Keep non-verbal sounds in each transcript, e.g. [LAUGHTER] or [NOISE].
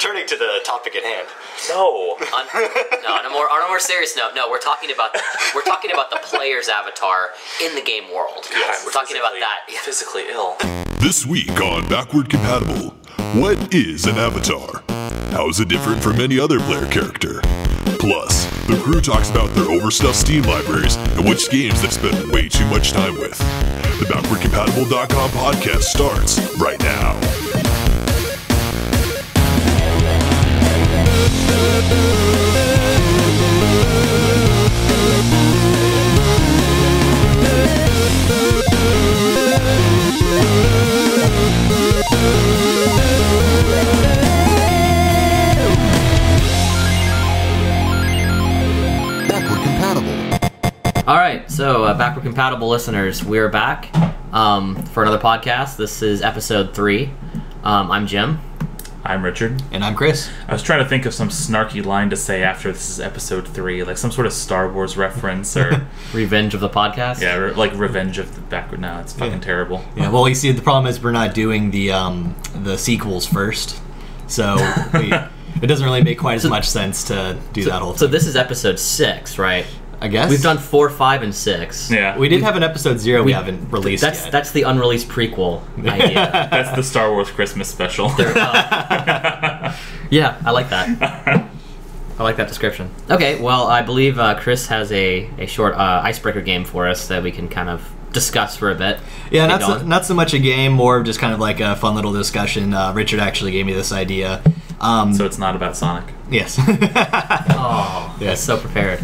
returning to the topic at hand. No. [LAUGHS] On, no, on a more on a more serious note, no, we're talking about we're talking about the player's avatar in the game world. Yes, we're talking about that. Yeah. Physically ill. This week on Backward Compatible, what is an avatar? How is it different from any other player character? Plus, the crew talks about their overstuffed Steam libraries and which games they've spent way too much time with. The BackwardCompatible.com podcast starts right now. All right, so uh, backward compatible listeners, we're back um, for another podcast. This is episode three. Um, I'm Jim. I'm Richard. And I'm Chris. I was trying to think of some snarky line to say after this is episode three, like some sort of Star Wars reference or [LAUGHS] Revenge of the podcast. yeah, or like Revenge of the Backward. No, it's fucking Yeah. terrible. Yeah, well, you see, the problem is we're not doing the um, the sequels first, so [LAUGHS] we, it doesn't really make quite as much sense to do that whole Thing. So this is episode six, right? I guess We've done four, five, and six. Yeah, We did have an episode zero we, haven't released That's yet. that's the unreleased prequel [LAUGHS] idea. that's the Star Wars Christmas special. [LAUGHS] yeah, I like that. I like that description. Okay, well, I believe uh, Chris has a, a short uh, icebreaker game for us that we can kind of discuss for a bit. yeah, not so, not so much a game, more of just kind of like a fun little discussion. Uh, Richard actually gave me this idea. Um, so it's not about Sonic. yes, Oh, Yeah. that's so prepared.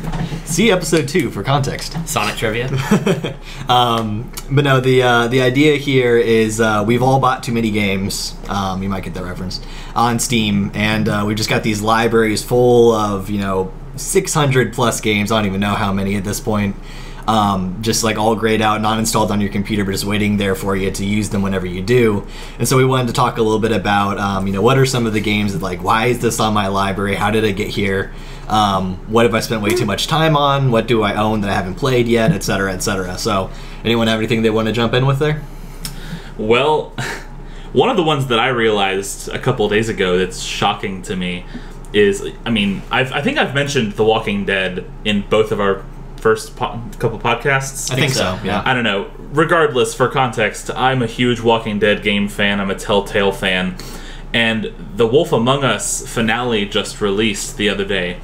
see episode two for context. Sonic trivia. [LAUGHS] Um, but no, the uh, the idea here is uh, we've all bought too many games. Um, you might get that reference on Steam, and uh, we've just got these libraries full of you know 600 plus games. I don't even know how many at this point. Um, just like all grayed out, not installed on your computer, but just waiting there for you to use them whenever you do. And so we wanted to talk a little bit about, um, you know, what are some of the games that like, why is this on my library? How did it get here? Um, what have I spent way too much time on? What do I own that I haven't played yet, et cetera, et cetera. So, anyone have anything they want to jump in with there? Well, [LAUGHS] one of the ones that I realized a couple days ago that's shocking to me is, I mean, I've, I think I've mentioned The Walking Dead in both of our first po- couple podcasts. I think so. Yeah. I don't know. Regardless, for context, I'm a huge Walking Dead game fan. I'm a Telltale fan. And the Wolf Among Us finale just released the other day.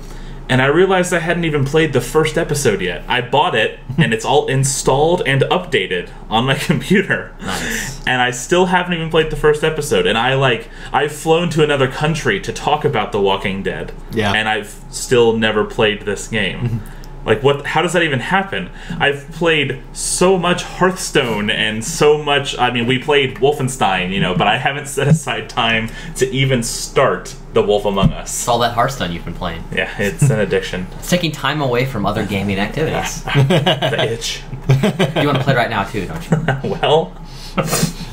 And I realized I hadn't even played the first episode yet. I bought it, [LAUGHS] and it's all installed and updated on my [LAUGHS] computer. Nice. And I still haven't even played the first episode. And I like I've flown to another country to talk about The Walking Dead. Yeah. And I've still never played this game. [LAUGHS] Like what? How does that even happen? I've played so much Hearthstone and so much. I mean, we played Wolfenstein, you know, but I haven't [LAUGHS] set aside time to even start the Wolf Among Us. It's all that Hearthstone you've been playing. Yeah, it's an addiction. [LAUGHS] It's taking time away from other gaming activities. [LAUGHS] the itch. you want to play right now too, don't you? Well,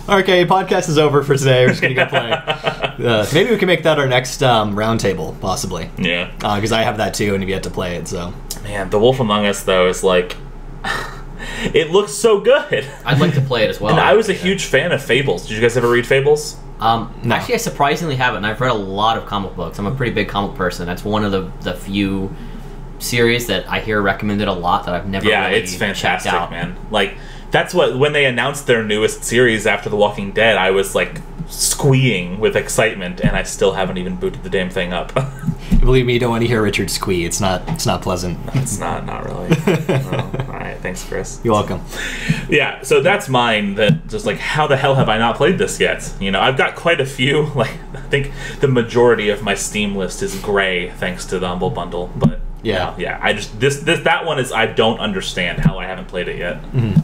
Okay, podcast is over for today. We're just gonna go play. Uh, maybe we can make that our next um, roundtable, possibly, yeah. because I have that too, and you have yet to play it. So Man, the Wolf Among Us though is like, [LAUGHS] it looks so good. I'd like to play it as [LAUGHS] well. And I was a huge fan of Fables. Did you guys ever read Fables? Um, No. Actually, I surprisingly haven't. I've read a lot of comic books. I'm a pretty big comic person. That's one of the, the few series that I hear recommended a lot that I've never Yeah, really it's fantastic, out. man. Like that's what when they announced their newest series after The Walking Dead, I was like squeeing with excitement, and I still haven't even booted the damn thing up. [LAUGHS] believe me, you don't want to hear Richard squee. It's not. It's not pleasant. it's not, not really. [LAUGHS] Oh, all right, thanks, Chris. You're welcome. Yeah, so that's mine. That just like, how the hell have I not played this yet? You know, I've got quite a few. [LAUGHS] Like, I think the majority of my Steam list is gray, thanks to the Humble Bundle. But Yeah. no, yeah, I just this this that one is I don't understand how I haven't played it yet. Mm-hmm.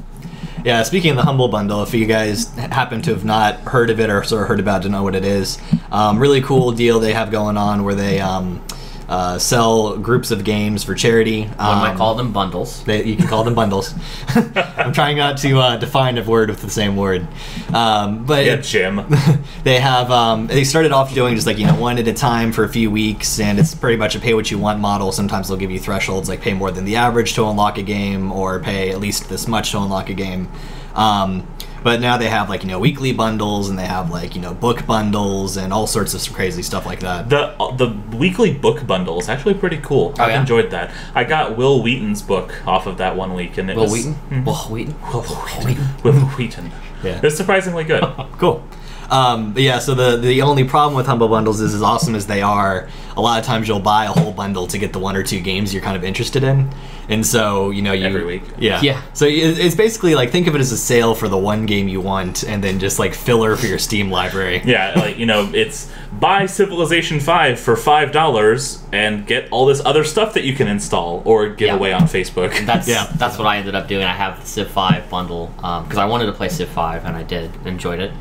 Yeah, speaking of the Humble Bundle, if you guys happen to have not heard of it or sort of heard about it to know what it is, um, really cool deal they have going on where they um, uh, sell groups of games for charity. One might Um, call them bundles. They, you can call them bundles. [LAUGHS] I'm trying not to uh, define a word with the same word, um, but Yeah, it- Jim. [LAUGHS] they have um, they started off doing just like you know one at a time for a few weeks and it's pretty much a pay what you want model sometimes they'll give you thresholds like pay more than the average to unlock a game or pay at least this much to unlock a game um, But now they have like you know weekly bundles and they have like you know book bundles and all sorts of crazy stuff like that. The uh, the weekly book bundle is actually pretty cool. I've Oh, yeah? enjoyed that. I got Wil Wheaton's book off of that one week, and it Will was Wheaton? Wil Wheaton? Wil Wheaton. Wil Wheaton. Yeah. It's surprisingly good. [LAUGHS] Cool. Um, but yeah, so the the only problem with humble bundles is as awesome as they are, a lot of times you'll buy a whole bundle to get the one or two games you're kind of interested in, and so you know you Every week. Yeah, Yeah. So it's basically like think of it as a sale for the one game you want, and then just like filler for your Steam library. Yeah, like you know, it's buy Civilization Five for five dollars and get all this other stuff that you can install or give Yeah. away on Facebook. [LAUGHS] That's Yeah. that's what I ended up doing. I have the Civ 5 bundle because I wanted to play Civ 5 and I did enjoyed it.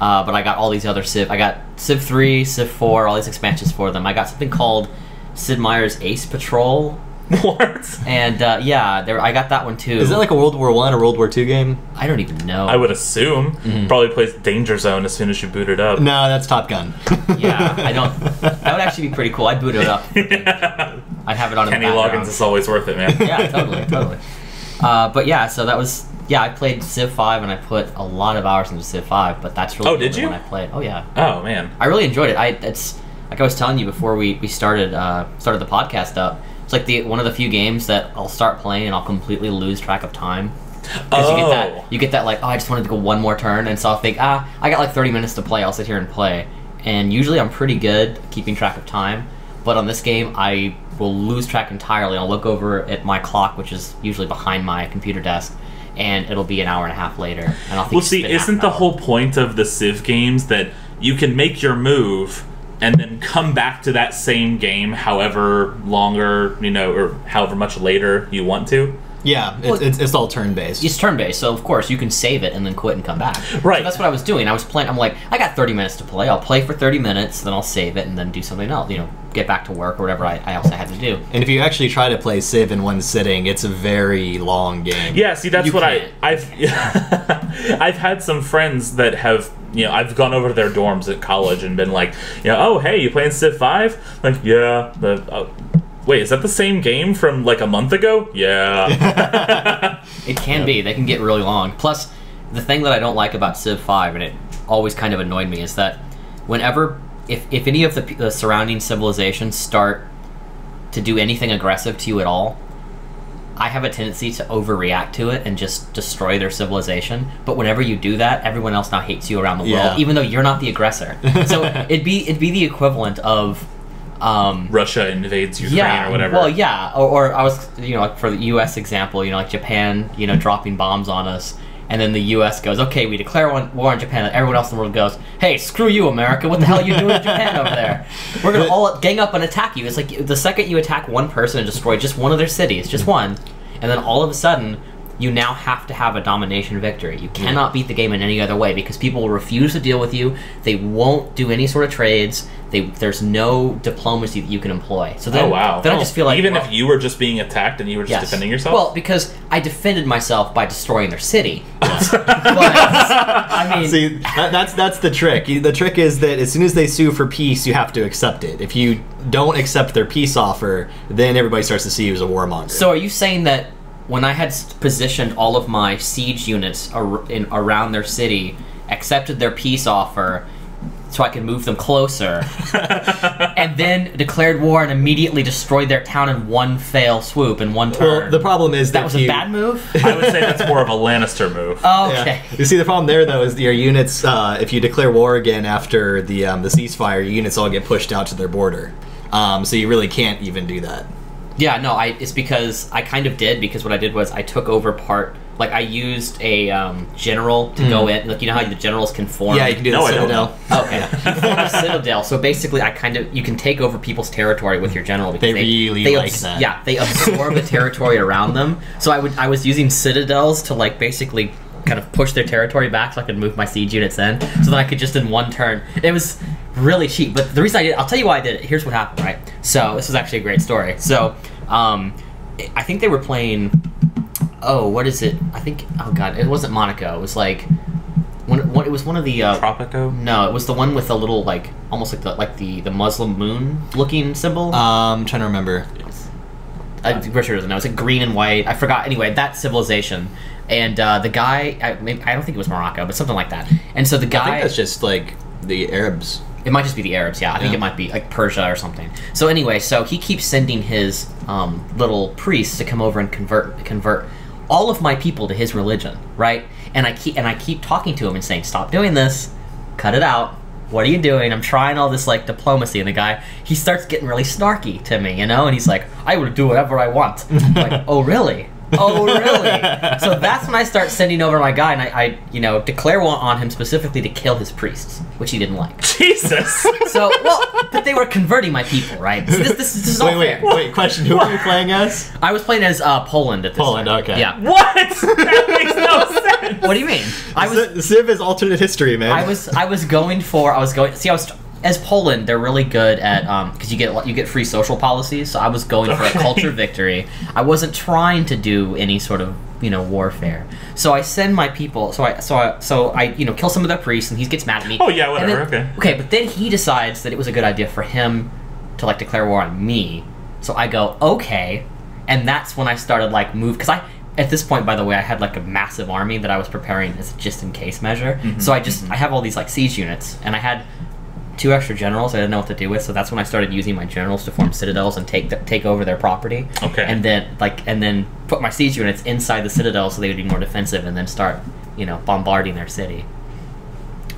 Uh, but I got all these other Civ. I got Civ 3, Civ 4, all these expansions for them. I got something called Sid Meier's Ace Patrol, [LAUGHS] what? and uh, yeah, there I got that one too. Is it like a World War One or World War Two game? I don't even know. I would assume Mm-hmm. probably plays Danger Zone as soon as you boot it up. No, that's Top Gun. yeah, I don't. That would [LAUGHS] actually be pretty cool. I'd boot it up. [LAUGHS] I'd have it on. in Kenny the background. Loggins is always worth it, man. yeah, totally, totally. Uh, but yeah, so that was yeah. I played Civ Five and I put a lot of hours into Civ Five, but that's really Oh, did you? one I played. Oh yeah, Oh man. I really enjoyed it. I it's like I was telling you before we we started uh, started the podcast up. It's like the one of the few games that I'll start playing and I'll completely lose track of time. Because you get Oh. that you get that like oh I just wanted to go one more turn and so I'll think ah I got like 30 minutes to play I'll sit here and play and usually I'm pretty good keeping track of time but on this game I will lose track entirely I'll look over at my clock which is usually behind my computer desk and it'll be an hour and a half later and I'll think Well, see, isn't the whole point of the Civ games that you can make your move and then come back to that same game however longer, you know, or however much later you want to? Yeah, it's, Well- it's, it's all turn based. It's turn based, so of course you can save it and then quit and come back. Right. So that's what I was doing. I was playing. I'm like, I got 30 minutes to play. I'll play for 30 minutes, then I'll save it and then do something else. You know, get back to work or whatever I, I also had to do. And if you actually try to play Civ in one sitting, it's a very long game. Yeah, see, that's You what can't. I I've [LAUGHS] I've had some friends that have you know I've gone over to their dorms at college and been like, you know, oh hey, you playing Civ Five? Like, yeah. The, uh, wait, is that the same game from like a month ago? Yeah. [LAUGHS] It can be. They can get really long. Plus, the thing that I don't like about Civ 5, and it always kind of annoyed me, is that whenever, if, if any of the, the surrounding civilizations start to do anything aggressive to you at all, I have a tendency to overreact to it and just destroy their civilization. But whenever you do that, everyone else now hates you around the Yeah. world, even though you're not the aggressor. So it'd be it'd be the equivalent of um, Russia invades Ukraine yeah, or whatever. Well, yeah, or, or I was, you know, like for the U.S. example, you know, like Japan, you know, dropping bombs on us, and then the U.S. goes, okay, we declare one, war on Japan, and everyone else in the world goes, hey, screw you, America, what the hell are you doing in Japan over there? We're gonna all gang up and attack you. It's like the second you attack one person and destroy just one of their cities, just one, and then all of a sudden. You now have to have a domination victory. You cannot beat the game in any other way because people will refuse to deal with you. They won't do any sort of trades. They, there's no diplomacy that you can employ. So then, oh wow. then I just feel like even well, if you were just being attacked and you were just yes. defending yourself. Well, because I defended myself by destroying their city. [LAUGHS] but I mean, See, that, that's that's the trick. The trick is that as soon as they sue for peace, you have to accept it. If you don't accept their peace offer, then everybody starts to see you as a warmonger. so are you saying that when I had positioned all of my siege units ar- in, around their city, accepted their peace offer? So I could move them closer, [LAUGHS] and then declared war and immediately destroyed their town in one fail swoop in one turn. well, the problem is that, that was if a bad move. [LAUGHS] I would say that's more of a Lannister move. [LAUGHS] Oh, Yeah. okay. You see, the problem there though is your units. Uh, if you declare war again after the um, the ceasefire, your units all get pushed out to their border. Um, so you really can't even do that. Yeah, no, I it's because I kind of did because what I did was I took over part like I used a um, general to go in like you know how the generals can form Hmm. Yeah, you can do No, the citadel. [LAUGHS] Okay, you form a citadel. So basically, I kind of you can take over people's territory with your general. Because They really they like that. Yeah, they absorb the territory around them. So I would I was using citadels to like basically kind of push their territory back so I could move my siege units in. So that I could just in one turn. It was really cheap. But the reason I did, I'll tell you why I did it. Here's what happened. Right. So this is actually a great story. So um, I think they were playing. Oh, what is it? I think. Oh God, it wasn't Monaco. It was like. One, one, it was one of the uh, Tropico. no, it was the one with the little like almost like the like the the Muslim moon looking symbol. Um, I'm trying to remember. I, Richard doesn't know. It's like green and white. I forgot. Anyway, that civilization, and uh, the guy, I, maybe, I don't think it was Morocco, but something like that. And so the guy. I think that's just like the Arabs. It might just be the Arabs, yeah. I think it might be like Persia or something. So anyway, so he keeps sending his um, little priests to come over and convert convert all of my people to his religion, right? And I keep and I keep talking to him and saying, "Stop doing this, cut it out. What are you doing? I'm trying all this like diplomacy." And the guy he starts getting really snarky to me, you know, and he's like, "I will do whatever I want." I'm like, [LAUGHS] "Oh really?" Oh really? [LAUGHS] so that's when I start sending over my guy, and I, I, you know, declare war on him specifically to kill his priests, which he didn't like. Jesus. So, well, but they were converting my people, right? So this, this, this is all Wait, wait, fair. wait. Question: Who are you playing as? I was playing as uh, Poland at this time. Poland, time. okay. Yeah. what? [LAUGHS] That makes no sense. What do you mean? I was, Civ is alternate history, man. I was, I was going for, I was going. See, I was as Poland, they're really good at um because you get you get free social policies. So I was going for a culture victory. I wasn't trying to do any sort of you know warfare. So I send my people. So I so I so I you know kill some of their priests, and he gets mad at me. Oh, yeah, whatever, then- okay. Okay, but then he decides that it was a good idea for him to like declare war on me. So I go okay, and that's when I started like move because I. At this point, by the way, I had like a massive army that I was preparing as a just in case measure. Mm-hmm, So I just I have all these like siege units, and I had two extra generals I didn't know what to do with. So that's when I started using my generals to form citadels and take th- take over their property. Okay. And then like and then put my siege units inside the citadel so they would be more defensive, and then start you know bombarding their city.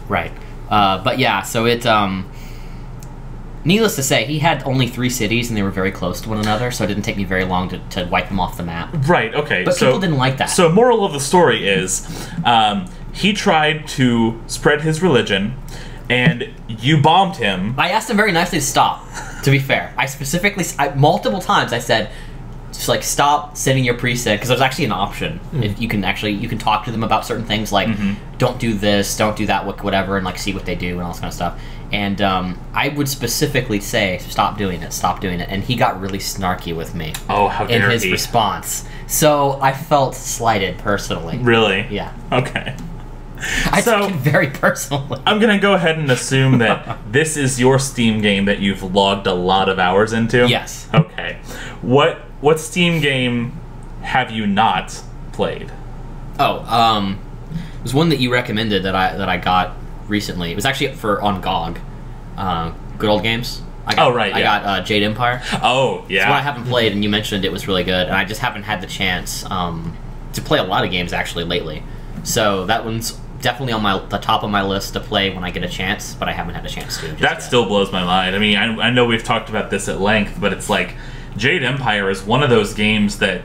Right. Uh, but yeah, so it um. Needless to say, he had only three cities and they were very close to one another, so it didn't take me very long to, to wipe them off the map. Right. Okay. But so, people didn't like that. So, moral of the story is, um, he tried to spread his religion, and you bombed him. I asked him very nicely to stop. To be fair, I specifically, I, multiple times, I said, just like stop sending your priest in because there's actually an option. If you can actually, you can talk to them about certain things like, don't do this, don't do that, wh- whatever, and like see what they do and all this kind of stuff. And um, I would specifically say, stop doing it, stop doing it. And he got really snarky with me Oh, how in his he! response. So I felt slighted personally. Really? Yeah, Okay. I So- took it very personally. I'm gonna go ahead and assume that [LAUGHS] this is your Steam game that you've logged a lot of hours into. Yes. Okay. What what Steam game have you not played? Oh, um, there's one that you recommended that I that I got recently. It was actually for on GOG, uh, Good Old Games. I got, Oh, right, I yeah. got uh, Jade Empire. Oh, It's yeah. one I haven't played, and you mentioned it was really good, and I just haven't had the chance um, to play a lot of games actually lately. So that one's definitely on my the top of my list to play when I get a chance, but I haven't had a chance to. That yet. still blows my mind. I mean, I, I know we've talked about this at length, but it's like Jade Empire is one of those games that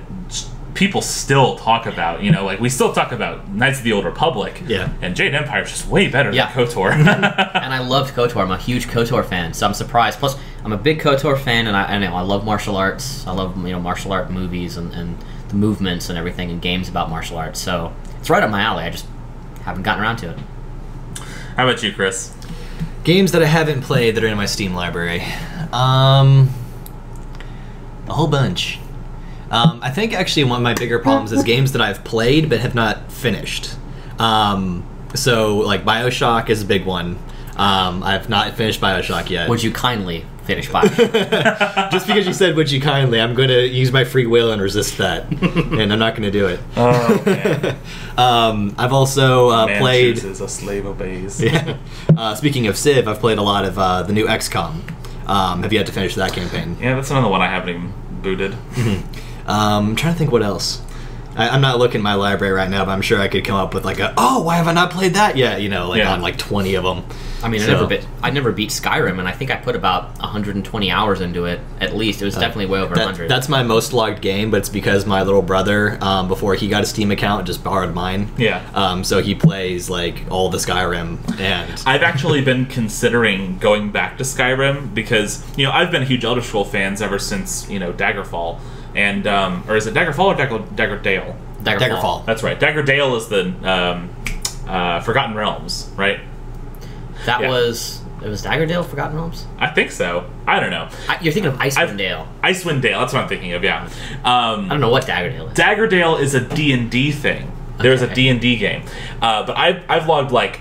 people still talk about. You know, like we still talk about Knights of the Old Republic. Yeah. And Jade Empire is just way better Yeah. than KOTOR. [LAUGHS] and [LAUGHS] I loved KOTOR. I'm a huge KOTOR fan, so I'm surprised. Plus, I'm a big KOTOR fan, and I, I know I love martial arts. I love you know martial art movies and, and the movements and everything, and games about martial arts. So it's right up my alley. I just haven't gotten around to it. How about you, Chris? Games that I haven't played that are in my Steam library. Um, a whole bunch. Um, I think actually one of my bigger problems is games that I've played but have not finished. Um, so like Bioshock is a big one. Um, I've not finished Bioshock yet. Would you kindly finish Bioshock? [LAUGHS] Just because you said "would you kindly," I'm going to use my free will and resist that, [LAUGHS] and I'm not going to do it. Oh, man. [LAUGHS] Um, I've also uh, Man played. chooses, a slave obeys. Yeah. Uh, speaking of Civ, I've played a lot of uh, the new XCOM. Um, have yet to finish that campaign. Yeah, that's another one I haven't even booted. Um, I'm trying to think what else. I, I'm not looking at my library right now, but I'm sure I could come up with like a oh, why have I not played that yet? You know, like Yeah. on like 20 of them. I mean, I never beat I never beat Skyrim, and I think I put about 120 hours into it at least. It was definitely way over That- 100. that's my most logged game, but it's because my little brother, um, before he got a Steam account, just borrowed mine. Yeah. Um, so he plays like all the Skyrim, and [LAUGHS] I've actually been considering going back to Skyrim because you know I've been a huge Elder Scroll fans ever since you know Daggerfall, and um, or is it Daggerfall or Dagger Daggerdale? Daggerfall. Daggerfall. That's right. Daggerdale is the um, uh, Forgotten Realms, right? That Yeah. was it was Daggerdale, Forgotten Realms. I think so. I don't know. I, you're thinking of Icewind Dale. Icewind Dale. That's what I'm thinking of. Yeah. I Um, don't know what Daggerdale is. Daggerdale is a D and D thing. There's a Okay. D and D game, uh, but I've I've logged like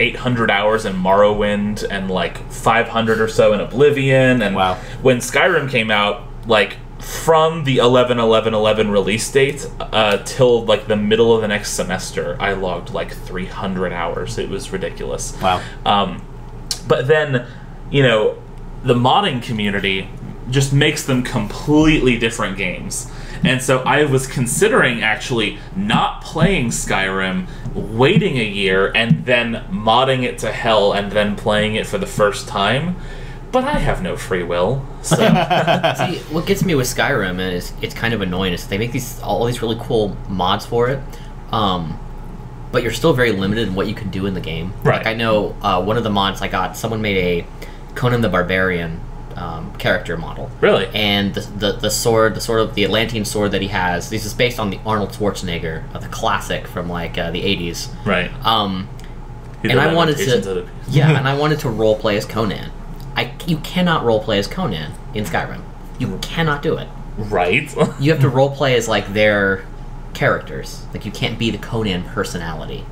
800 hours in Morrowind and like 500 or so in Oblivion. And Wow. when Skyrim came out, like from the 11 11 11 release date uh, till like the middle of the next semester, I logged like 300 hours. It was ridiculous. Wow. Um, but then, you know, the modding community just makes them completely different games. And so I was considering actually not playing Skyrim, waiting a year, and then modding it to hell, and then playing it for the first time. But I have no free will, so [LAUGHS] See, what gets me with Skyrim is it's kind of annoying is they make these all these really cool mods for it, um, but you're still very limited in what you can do in the game. Right. Like I know uh, one of the mods I got, someone made a Conan the Barbarian um, character model. Really? And the, the the sword, the sort of the Atlantean sword that he has, this is based on the Arnold Schwarzenegger, uh, the classic from like uh, the '80s. right. Um, and I wanted to, yeah, [LAUGHS] and I wanted to role play as Conan. I you cannot role play as Conan in Skyrim. You cannot do it. right. [LAUGHS] You have to role play as like their characters. Like you can't be the Conan personality.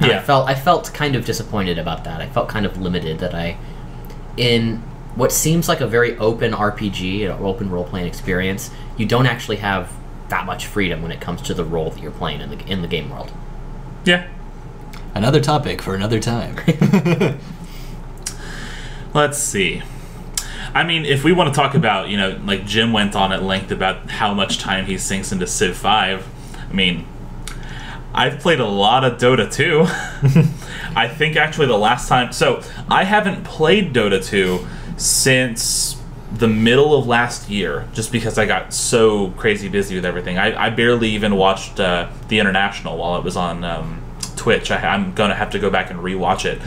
And Yeah. I felt I felt kind of disappointed about that. I felt kind of limited that I in what seems like a very open RPG, an open role playing experience, you don't actually have that much freedom when it comes to the role that you're playing in the in the game world. yeah. Another topic for another time. [LAUGHS] Let's see. I mean, if we want to talk about, you know, like Jim went on at length about how much time he sinks into Civ 5. I mean, I've played a lot of Dota 2. [LAUGHS] I think actually the last time. So, I haven't played Dota 2 since the middle of last year, just because I got so crazy busy with everything. I, I barely even watched uh, the International while it was on um, Twitch. I, I'm going to have to go back and rewatch it.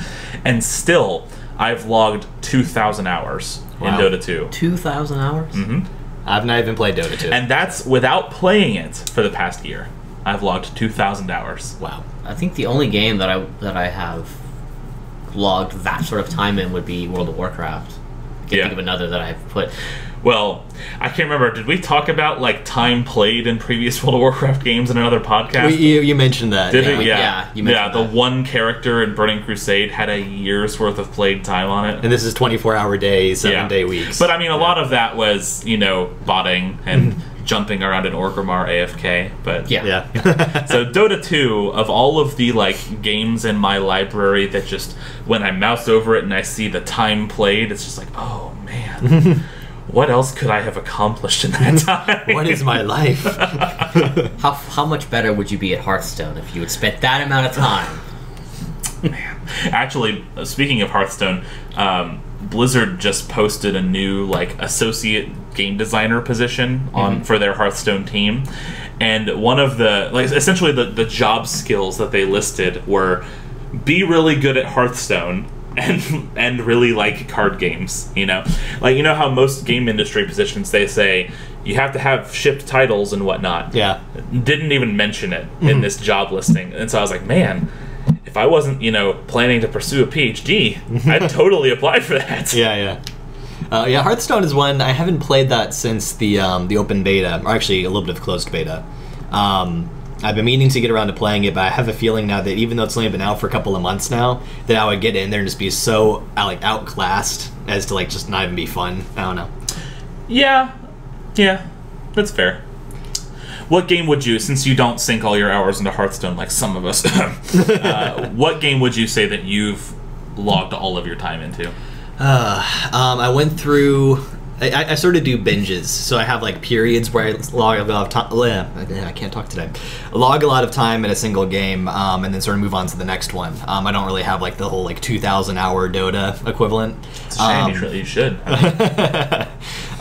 And still, I've logged 2,000 hours Wow. in Dota 2. Two thousand hours. Mm-hmm. I've not even played Dota 2. And that's without playing it for the past year. I've logged 2,000 hours. wow. I think the only game that I that I have logged that sort of time in would be World of Warcraft. I can't Yeah. think of another that I've put. Well, I can't remember. Did we talk about like time played in previous [LAUGHS] World of Warcraft games in another podcast? We, you, you mentioned that. Did yeah. it? Yeah. yeah, you yeah, the that. one character in Burning Crusade had a year's worth of played time on it. And this is 24 hour days, seven yeah. day weeks. But I mean, a lot of that was, you know, botting and mm-hmm. jumping around in Orgrimmar AFK. But Yeah. yeah. [LAUGHS] so Dota 2 of all of the like games in my library that just when I mouse over it and I see the time played, it's just like, oh man, [LAUGHS] what else could I have accomplished in that time? what is my life? [LAUGHS] How how much better would you be at Hearthstone if you had spent that amount of time? Man. Actually, uh, speaking of Hearthstone, um, Blizzard just posted a new like associate game designer position on for their Hearthstone team, and one of the like essentially the the job skills that they listed were be really good at Hearthstone. And, and really like card games, you know, like you know how most game industry positions they say you have to have shipped titles and whatnot yeah. didn't even mention it in this job listing. And so I was like, man, if I wasn't, you know, planning to pursue a PhD, I'd totally apply for that. [LAUGHS] Yeah, yeah. Uh, yeah, Hearthstone is one I haven't played that since the um, the open beta, or actually a little bit of closed beta. Um, I've been meaning to get around to playing it, but I have a feeling now that even though it's only been out for a couple of months now, that I would get in there and just be so uh, like outclassed as to like just not even be fun. I don't know. Yeah, yeah, that's fair. What game would you, since you don't sink all your hours into Hearthstone like some of us, [LAUGHS] uh, [LAUGHS] what game would you say that you've logged all of your time into? Um, I went through. I, I sort of do binges, so I have like periods where I log a lot of time. I can't talk today. Log a lot of time in a single game, um, and then sort of move on to the next one. Um, I don't really have like the whole like two thousand hour Dota equivalent. It's a shame Um, you, should, you should. [LAUGHS] I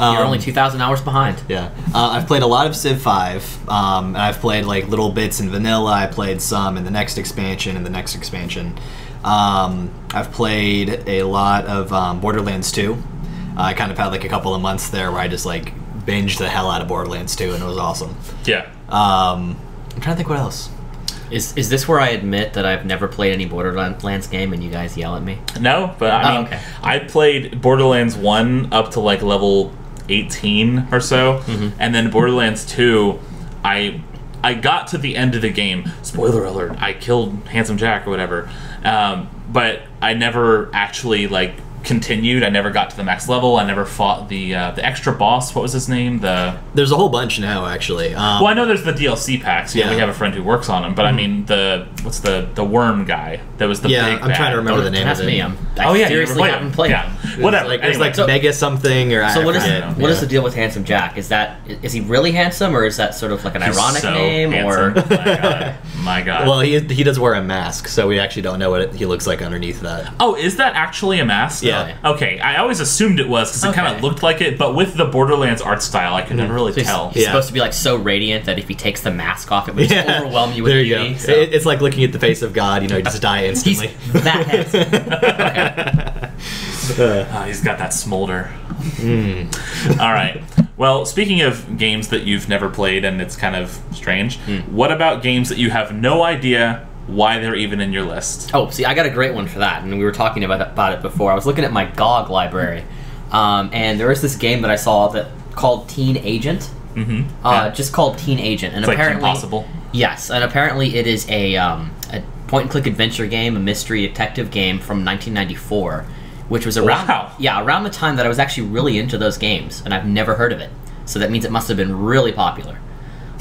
mean, You're only two thousand hours behind. Yeah, uh, I've played a lot of Civ Five, um, and I've played like little bits in vanilla. I played some in the next expansion and the next expansion. Um, I've played a lot of um, Borderlands Two. I kind of had like a couple of months there where I just like binged the hell out of Borderlands Two, and it was awesome. yeah. Um, I'm trying to think what else. Is is this where I admit that I've never played any Borderlands game and you guys yell at me? No, but I Oh, mean, okay. I played Borderlands 1 up to like level 18 or so, and then Borderlands 2, I I got to the end of the game. Spoiler alert, I killed Handsome Jack or whatever. Um, but I never actually like continued. I never got to the max level. I never fought the uh, the extra boss. What was his name? The There's a whole bunch now, actually. Um, well, I know there's the DLC packs. Yeah, we Yeah. Mm-hmm. have a friend who works on them. But I mean, the what's the the worm guy? That was the yeah, big. I'm trying to remember the name That's of it. me. I'm, I Oh yeah, seriously never haven't played. Yeah, It's whatever. Like, it's like so- Mega something or So I what is forget. what is Yeah. the deal with handsome Jack? Is that is he really handsome or is that sort of like an he's ironic so name or handsome. [LAUGHS] my god, my god. Well, he, he does wear a mask, so we actually don't know what it, he looks like underneath that. Oh, is that actually a mask? Yeah. Okay, I always assumed it was because it kind of looked like it, but with the Borderlands art style, I could never hmm. really So tell. he's Yeah. supposed to be like so radiant that if he takes the mask off, it would just Yeah. overwhelm you with there you beauty. go. so- It- it's like looking at the face of God. You know, you just die he's instantly. [LAUGHS] that handsome. [LAUGHS] Uh. Ah, he's got that smolder. Hmm. All right. Well, speaking of games that you've never played and it's kind of strange, hmm. what about games that you have no idea why they're even in your list? Oh, see, I got a great one for that, and we were talking about about it before. I was looking at my GOG library, um, and there was this game that I saw that called Teen Agent. Mm-hmm. Uh, just called Teen Agent, and it's like apparently, impossible. yes, and apparently it is a, um, a point-and-click adventure game, a mystery detective game from 1994, which was around Wow. yeah around the time that I was actually really into those games, and I've never heard of it. So that means it must have been really popular.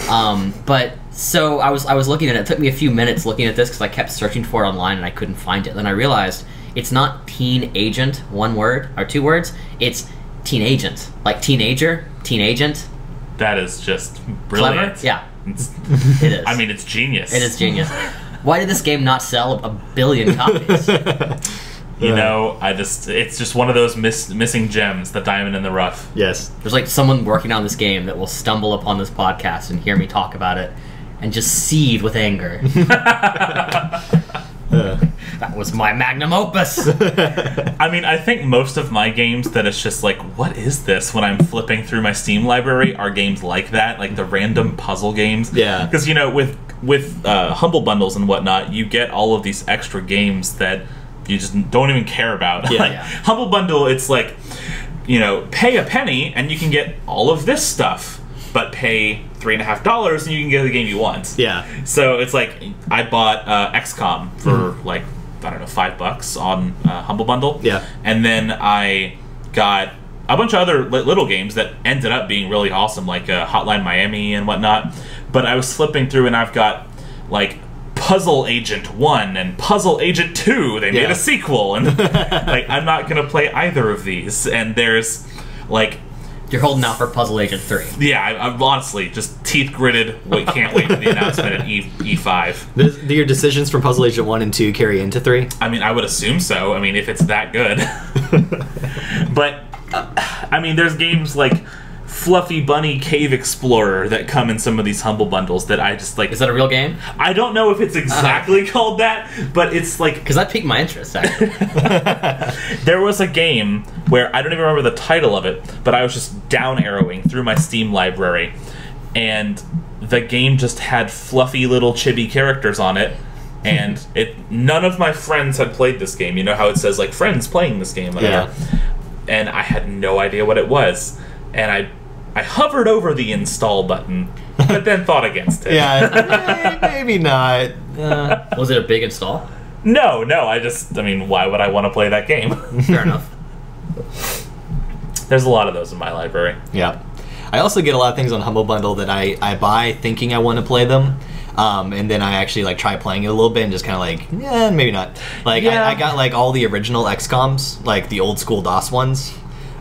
Um, but so I was I was looking at it. It took me a few minutes looking at this because I kept searching for it online and I couldn't find it. Then I realized it's not teen agent, one word or two words. It's teen agent, like teenager, teen agent. That is just Clever, brilliant. yeah, It's- [LAUGHS] it is. I mean, it's genius. it is genius. Why did this game not sell a billion [LAUGHS] copies? You know, I just, it's just one of those miss, missing gems, the diamond in the rough. yes. There's like someone working on this game that will stumble upon this podcast and hear me talk about it and just seethe with anger. [LAUGHS] that was my magnum opus. [LAUGHS] I mean, I think most of my games that it's just like, what is this? When I'm flipping through my Steam library, are games like that, like the random puzzle games. Yeah. Because you know, with with uh, humble bundles and whatnot, you get all of these extra games that you just don't even care about. Yeah. [LAUGHS] Like, Yeah. humble bundle, it's like, you know, pay a penny and you can get all of this stuff, but pay three and a half dollars and you can get the game you want. Yeah. So it's like I bought uh, XCOM for Hmm. like I don't know five bucks on uh, Humble Bundle. Yeah. and then I got a bunch of other li- little games that ended up being really awesome, like uh, Hotline Miami and whatnot. But I was flipping through and I've got like Puzzle Agent One and Puzzle Agent Two. They made Yeah. a sequel, and [LAUGHS] like I'm not gonna play either of these. And there's like You're holding out for Puzzle Agent 3. yeah, I, I'm honestly just teeth gritted. Wait, can't wait for the announcement at E E5. Does- Do your decisions from Puzzle Agent 1 and 2 carry into 3? I mean, I would assume so. I mean, if it's that good. [LAUGHS] but, uh, I mean, there's games like Fluffy Bunny Cave Explorer that come in some of these humble bundles that I just like. Is that a real game? I don't know if it's uh-huh. exactly called that, but it's like Because that piqued my interest, actually. [LAUGHS] there was a game where I don't even remember the title of it, but I was just down arrowing through my Steam library, and the game just had fluffy little chibi characters on it. And [LAUGHS] it none of my friends had played this game. You know how it says like friends playing this game, whatever. And I had no idea what it was. And I I hovered over the install button, but then thought against it. Yeah, [LAUGHS] eh, maybe not. Uh, Was it a big install? No, no, I just I mean, why would I want to play that game? [LAUGHS] Fair enough. There's a lot of those in my library. yeah. I also get a lot of things on Humble Bundle that I, I buy thinking I want to play them. Um, and then I actually like try playing it a little bit and just kind of like, yeah, maybe not. Like Yeah. I, I got like all the original XComs, like the old school DOS ones.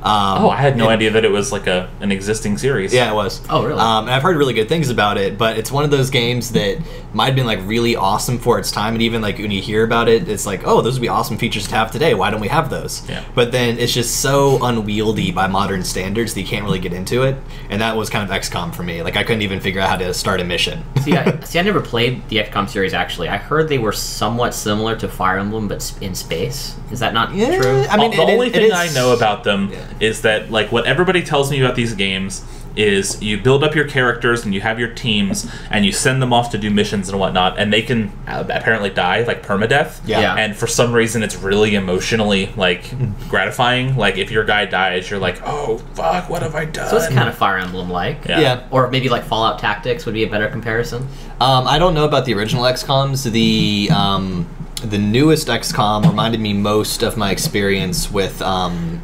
Um, Oh, I had no and- idea that it was like a an existing series. Yeah, it was. Oh, really? Um, and I've heard really good things about it, but it's one of those games that might have been like really awesome for its time, and even like when you hear about it, it's like, oh, those would be awesome features to have today. Why don't we have those? Yeah. But then it's just so unwieldy by modern standards that you can't really get into it, and that was kind of XCOM for me. Like I couldn't even figure out how to start a mission. [LAUGHS] see, I, see, I never played the XCOM series, actually. I heard they were somewhat similar to Fire Emblem, but in space. Is that not Yeah, true? I mean, the it only it thing is- I know about them Yeah. is that like what everybody tells me about these games is you build up your characters and you have your teams and you send them off to do missions and whatnot and they can uh, apparently die like permadeath Yeah. Yeah. and for some reason it's really emotionally like gratifying like if your guy dies you're like oh fuck what have i done so it's kind of Fire Emblem like. yeah. Yeah. Or maybe like Fallout Tactics would be a better comparison. Um, I don't know about the original XComs. The um, the newest XCOM reminded me most of my experience with um,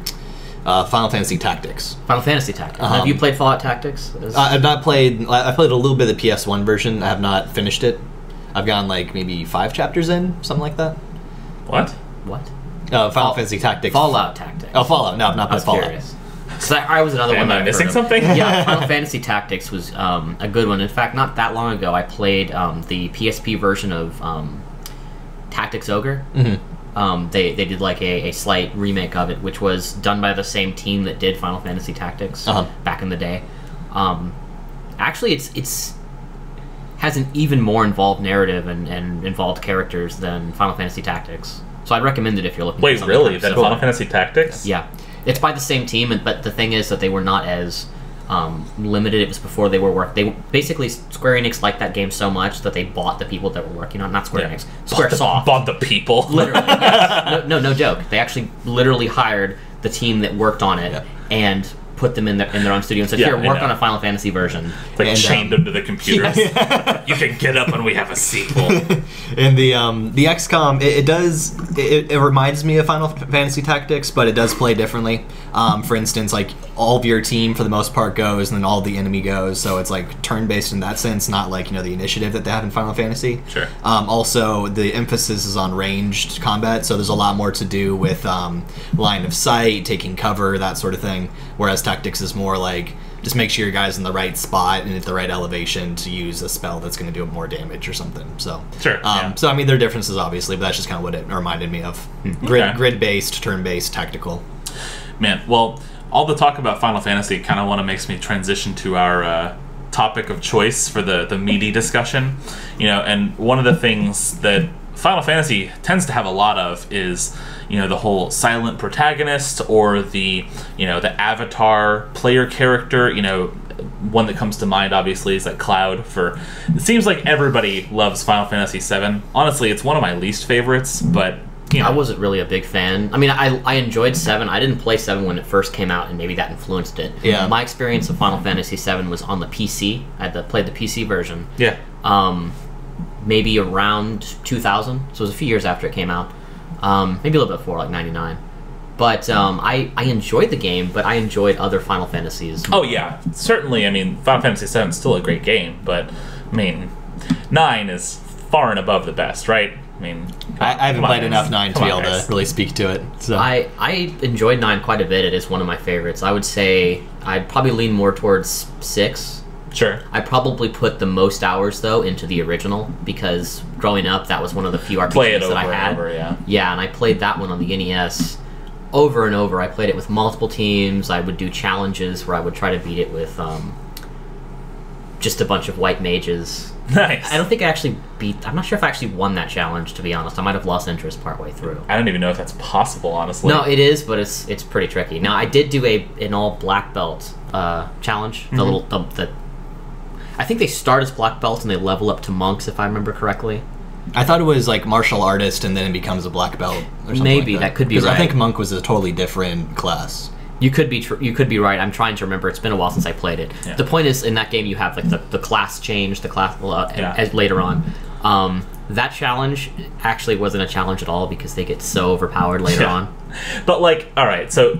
uh, Final Fantasy Tactics. Final Fantasy Tactics. Um, Have you played Fallout Tactics? Is- I- I've not played. I I played a little bit of the PS1 version. I have not finished it. I've gone like maybe five chapters in, something like that. What? what? Uh, Final Fall- Fantasy Tactics. Fallout Tactics. Oh, Fallout. No, I've not I played was Fallout. curious. 'Cause I, I was another Am one. that I I've missing something? yeah, [LAUGHS] Final Fantasy Tactics was um, a good one. In fact, not that long ago, I played um, the PSP version of um, Tactics Ogre. Mm-hmm. Um, they they did like a, a slight remake of it, which was done by the same team that did Final Fantasy Tactics Uh-huh. back in the day. Um, actually, it's it's has an even more involved narrative and, and involved characters than Final Fantasy Tactics. So I'd recommend it if you're looking. for Wait, something really? kind of Final Fantasy Tactics? Yeah, it's by the same team, but the thing is that they were not as um, limited. It was before they were work. They basically Square Enix liked that game so much that they bought the people that were working on not Square Yeah. Enix, Square Bought the- Bought the people. [LAUGHS] Literally, yes. no, [LAUGHS] no, no joke. They actually literally hired the team that worked on it Yeah. and put them in their in their own studio and said, Yeah, "Here, work on a Final Fantasy version." like And, chained um, them to the computers. [LAUGHS] [LAUGHS] you can get up when we have a sequel. [LAUGHS] And the um, the XCOM, it, it does it, it reminds me of Final Fantasy Tactics, but it does play differently. Um, for instance, like all of your team for the most part goes, and then all the enemy goes. So it's like turn based in that sense, not like you know the initiative that they have in Final Fantasy. Sure. Um, also, the emphasis is on ranged combat, so there's a lot more to do with um, line of sight, taking cover, that sort of thing. Whereas Tactics is more like just make sure your guy's in the right spot and at the right elevation to use a spell that's going to do more damage or something. So Sure, Um, yeah. So I mean, there are differences obviously, but that's just kind of what it reminded me of. Hmm. Grid Okay. grid based, turn based, tactical. Man, well, all the talk about Final Fantasy kind of want to makes me transition to our uh, topic of choice for the the meaty discussion. You know, and one of the things that Final Fantasy tends to have a lot of is you know the whole silent protagonist or the you know the avatar player character. You know, one that comes to mind obviously is like Cloud. For it seems like everybody loves Final Fantasy VII. Honestly, it's one of my least favorites, but. You know, I wasn't really a big fan. I mean, I, I enjoyed Seven. I didn't play Seven when it first came out, and maybe that influenced it. Yeah. My experience of Final Fantasy Seven was on the PC. I had the, played the PC version. yeah. um, maybe around 2000. So it was a few years after it came out. Um, maybe a little bit before, like 99. But um, I, I enjoyed the game, but I enjoyed other Final Fantasies. Oh yeah, certainly. I mean, Final Fantasy VII is still a great game, but I mean, nine is far and above the best, right? I mean, I, I haven't played guys. enough nine to be able guys. to really speak to it. So I, I enjoyed 9 quite a bit. It is one of my favorites. I would say I'd probably lean more towards 6. Sure. I probably put the most hours, though, into the original because growing up, that was one of the few RPGs that I had. over, yeah. Yeah, and I played that one on the NES over and over. I played it with multiple teams. I would do challenges where I would try to beat it with um, just a bunch of white mages. [LAUGHS] Nice. I don't think I actually beat. I'm not sure if I actually won that challenge. To be honest, I might have lost interest partway through. I don't even know if that's possible, honestly. No, it is, but it's it's pretty tricky. Now I did do a an all black belt uh, challenge. Mm-hmm. The little the, the I think they start as black belts and they level up to monks, if I remember correctly. I thought it was like martial artist and then it becomes a black belt. Or something Maybe, like that could be 'Cause I right. think monk was a totally different class. You could be tr- you could be right. I'm trying to remember. It's been a while since I played it. Yeah. The point is, in that game, you have like the, the class change, the class uh, Yeah. as later on. Um, that challenge actually wasn't a challenge at all because they get so overpowered later Yeah. on. But like, all right, so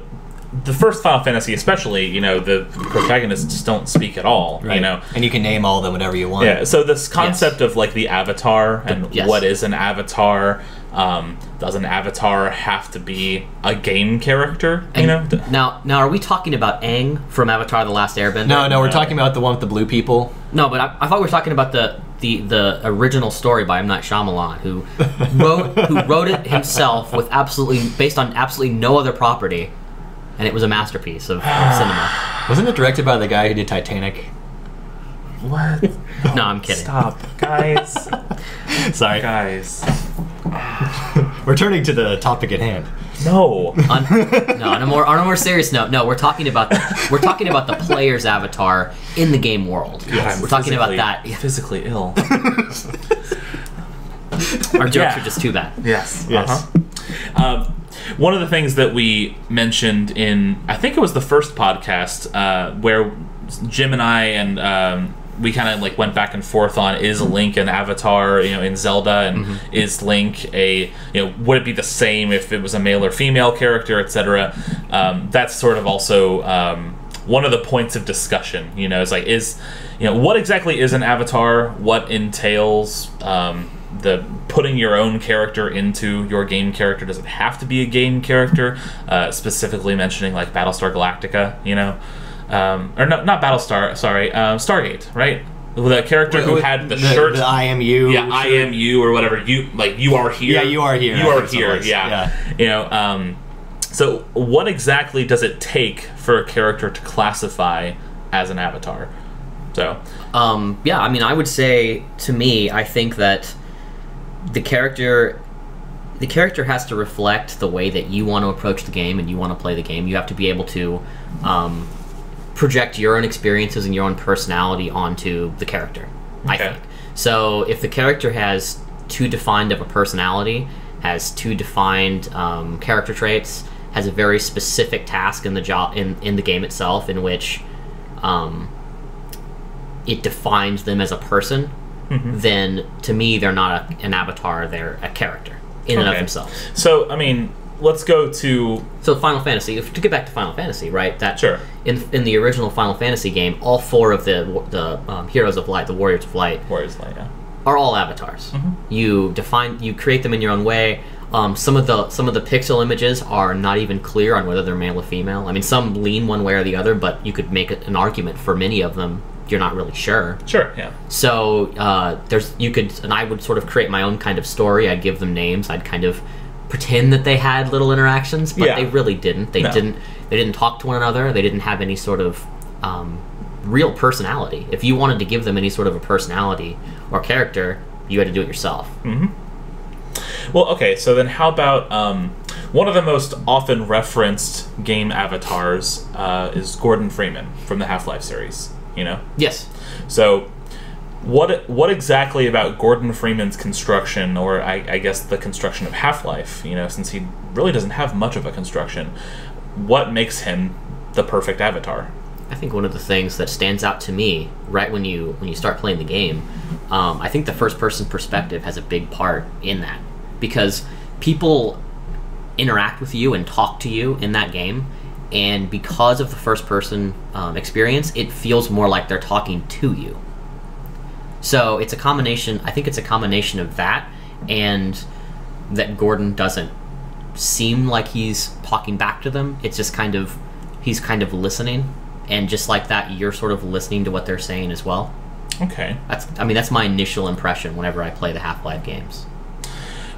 the first Final Fantasy, especially, you know, the protagonists don't speak at all. You know. and you can name all of them whatever you want. Yeah. So this concept of like the avatar and yes. what is an avatar. Um, does an avatar have to be a game character? you know. Now, now, are we talking about Aang from Avatar: The Last Airbender? No, no, we're No. talking about the one with the blue people. No, but I, I thought we were talking about the, the, the original story by M Night Shyamalan, who [LAUGHS] wrote who wrote it himself with absolutely based on absolutely no other property, and it was a masterpiece of, of [SIGHS] cinema. Wasn't it directed by the guy who did Titanic? What? No, I'm kidding. Stop, guys. [LAUGHS] Sorry, guys. [LAUGHS] we're turning to the topic at hand. No. On, [LAUGHS] no, on a more on a more serious note, no, we're talking about the, we're talking about the player's avatar in the game world. I'm we're talking about physically- that. Physically ill. Our jokes Yeah. are just too bad. Yes. Yes. Uh-huh. Um, one of the things that we mentioned in, I think it was the first podcast, uh, where Jim and I and um, we kind of like went back and forth on is Link an avatar, you know, in Zelda, and Mm-hmm. is Link a, you know, would it be the same if it was a male or female character, etc. Um, that's sort of also um, one of the points of discussion. You know, is like is, you know, what exactly is an avatar? What entails um, the putting your own character into your game character? Does it have to be a game character? Uh, specifically mentioning like Battlestar Galactica, you know um, or no, not Battlestar. Sorry, um, Stargate, right? The character who had the, shirt. the IMU. yeah, I am you or whatever. You like you are here. Yeah, you are here, You are think so it here. Yeah. Yeah. You know. Um, so, what exactly does it take for a character to classify as an avatar? So, Um, yeah, I mean, I would say to me, I think that the character, the character has to reflect the way that you want to approach the game and you want to play the game. You have to be able to um, project your own experiences and your own personality onto the character. I think. So if the character has too defined of a personality, has too defined um, character traits, has a very specific task in the job in, in the game itself, in which um, it defines them as a person, Mm-hmm. then to me they're not a, an avatar; they're a character in and of themselves. so I mean, let's go to So Final Fantasy, if, to get back to Final Fantasy, right? That Sure. in in the original Final Fantasy game, all four of the the um, heroes of light, the warriors of light, Warriors Light. Yeah. are all avatars. You define, you create them in your own way. Um, some of the some of the pixel images are not even clear on whether they're male or female. I mean, some lean one way or the other, but you could make an argument for many of them. You're not really sure. Sure. Yeah. So uh, there's you could, and I would sort of create my own kind of story. I'd give them names. I'd kind of pretend that they had little interactions, but Yeah. they really didn't. They No. didn't. They didn't talk to one another. They didn't have any sort of um, real personality. If you wanted to give them any sort of a personality or character, you had to do it yourself. Well, okay, so then how about um, one of the most often referenced game avatars uh, is Gordon Freeman from the Half Life series, you know? Yes. So, what what exactly about Gordon Freeman's construction, or I, I guess the construction of Half Life, you know, since he really doesn't have much of a construction, what makes him the perfect avatar? I think one of the things that stands out to me right when you when you start playing the game, um, I think the first person perspective has a big part in that because people interact with you and talk to you in that game, and because of the first person um, experience, it feels more like they're talking to you. So it's a combination. I think it's a combination of that and that Gordon doesn't seem like he's talking back to them. It's just kind of he's kind of listening, and just like that, you're sort of listening to what they're saying as well. Okay. That's I mean that's my initial impression whenever I play the Half Life games.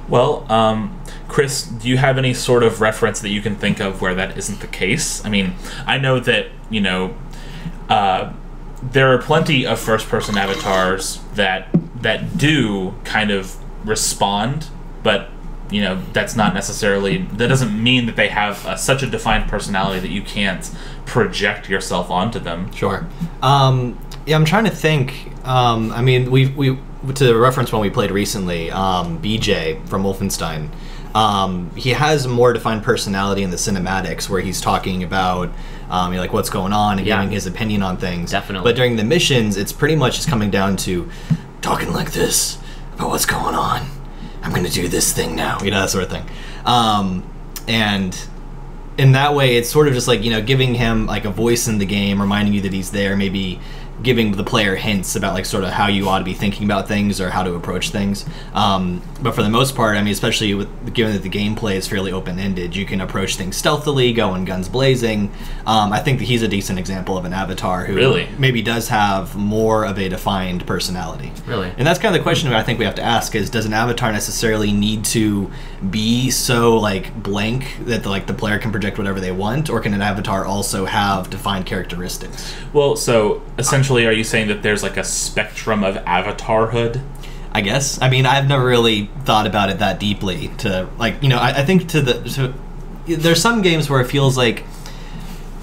Well, um, Chris, do you have any sort of reference that you can think of where that isn't the case? I mean, I know that, you know, uh, there are plenty of first person avatars that that do kind of respond, but you know that's not necessarily that doesn't mean that they have uh, such a defined personality that you can't project yourself onto them. Sure. Um, yeah, I'm trying to think. Um, I mean, we we to reference one we played recently, um, BJ from Wolfenstein. Um, he has a more defined personality in the cinematics where he's talking about um, you know, like what's going on and Yeah. giving his opinion on things. Definitely. But during the missions, it's pretty much just coming down to talking like this about what's going on. I'm gonna do this thing now, you know that sort of thing. Um, and in that way it's sort of just like you know giving him like a voice in the game reminding you that he's there maybe giving the player hints about like sort of how you ought to be thinking about things or how to approach things um, but for the most part i mean especially with given that the gameplay is fairly open-ended you can approach things stealthily going guns blazing um, i think that he's a decent example of an avatar who Really? maybe does have more of a defined personality Really? and that's kind of the question I think we have to ask is does an avatar necessarily need to be so like blank that the, like the player can project whatever they want or can an avatar also have defined characteristics? Well, so essentially, are you saying that there's like a spectrum of avatarhood? I guess. I mean, I've never really thought about it that deeply to like, you know, I, I think to the to there's some games where it feels like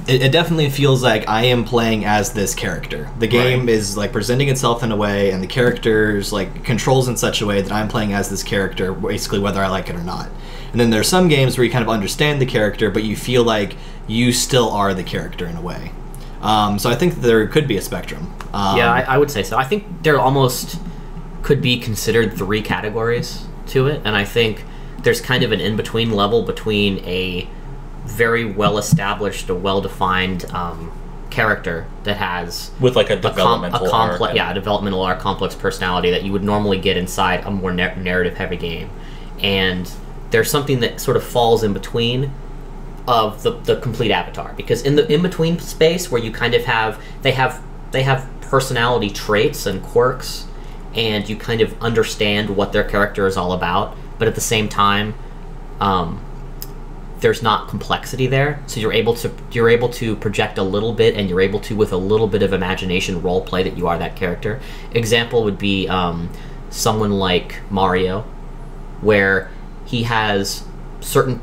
it, it definitely feels like I am playing as this character. The game Right. is like presenting itself in a way, and the characters like controls in such a way that I'm playing as this character, basically whether I like it or not. And then there's some games where you kind of understand the character, but you feel like you still are the character in a way. Um, so I think there could be a spectrum. Um, yeah, I, I would say so. I think there almost could be considered three categories to it, and I think there's kind of an in between level between a very well established, a well defined um, character that has with like a a, com- a developmental complex, arc. yeah, a developmental or complex personality that you would normally get inside a more nar- narrative heavy game, and there's something that sort of falls in between of the, the complete avatar. Because in the in between space where you kind of have they have they have personality traits and quirks and you kind of understand what their character is all about but at the same time um, there's not complexity there. So you're able to you're able to project a little bit and you're able to with a little bit of imagination role play that you are that character. Example would be um, someone like mario where he has certain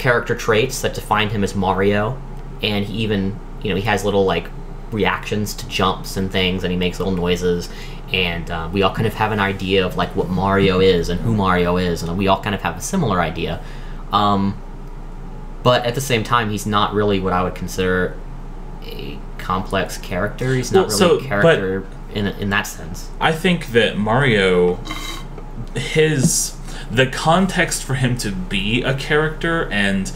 character traits that define him as mario and he even you know he has little like reactions to jumps and things and he makes little noises and uh, we all kind of have an idea of like what mario is and who mario is and we all kind of have a similar idea. Um, but at the same time he's not really what i would consider a complex character. He's not Well, really so- a character in, in that sense. I think that Mario, his the context for him to be a character and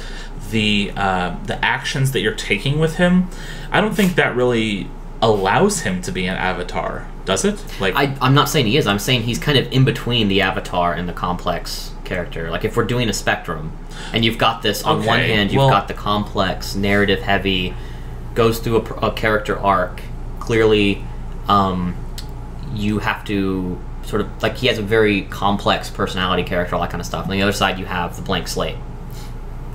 the uh, the actions that you're taking with him, I don't think that really allows him to be an avatar, does it? Like, I, I'm not saying he is. I'm saying he's kind of in between the avatar and the complex character. Like if we're doing a spectrum, and you've got this on one hand, you've well- got the complex, narrative heavy, goes through a, a character arc. Clearly, um, you have to sort of like he has a very complex personality, character, all that kind of stuff. On the other side, you have the blank slate.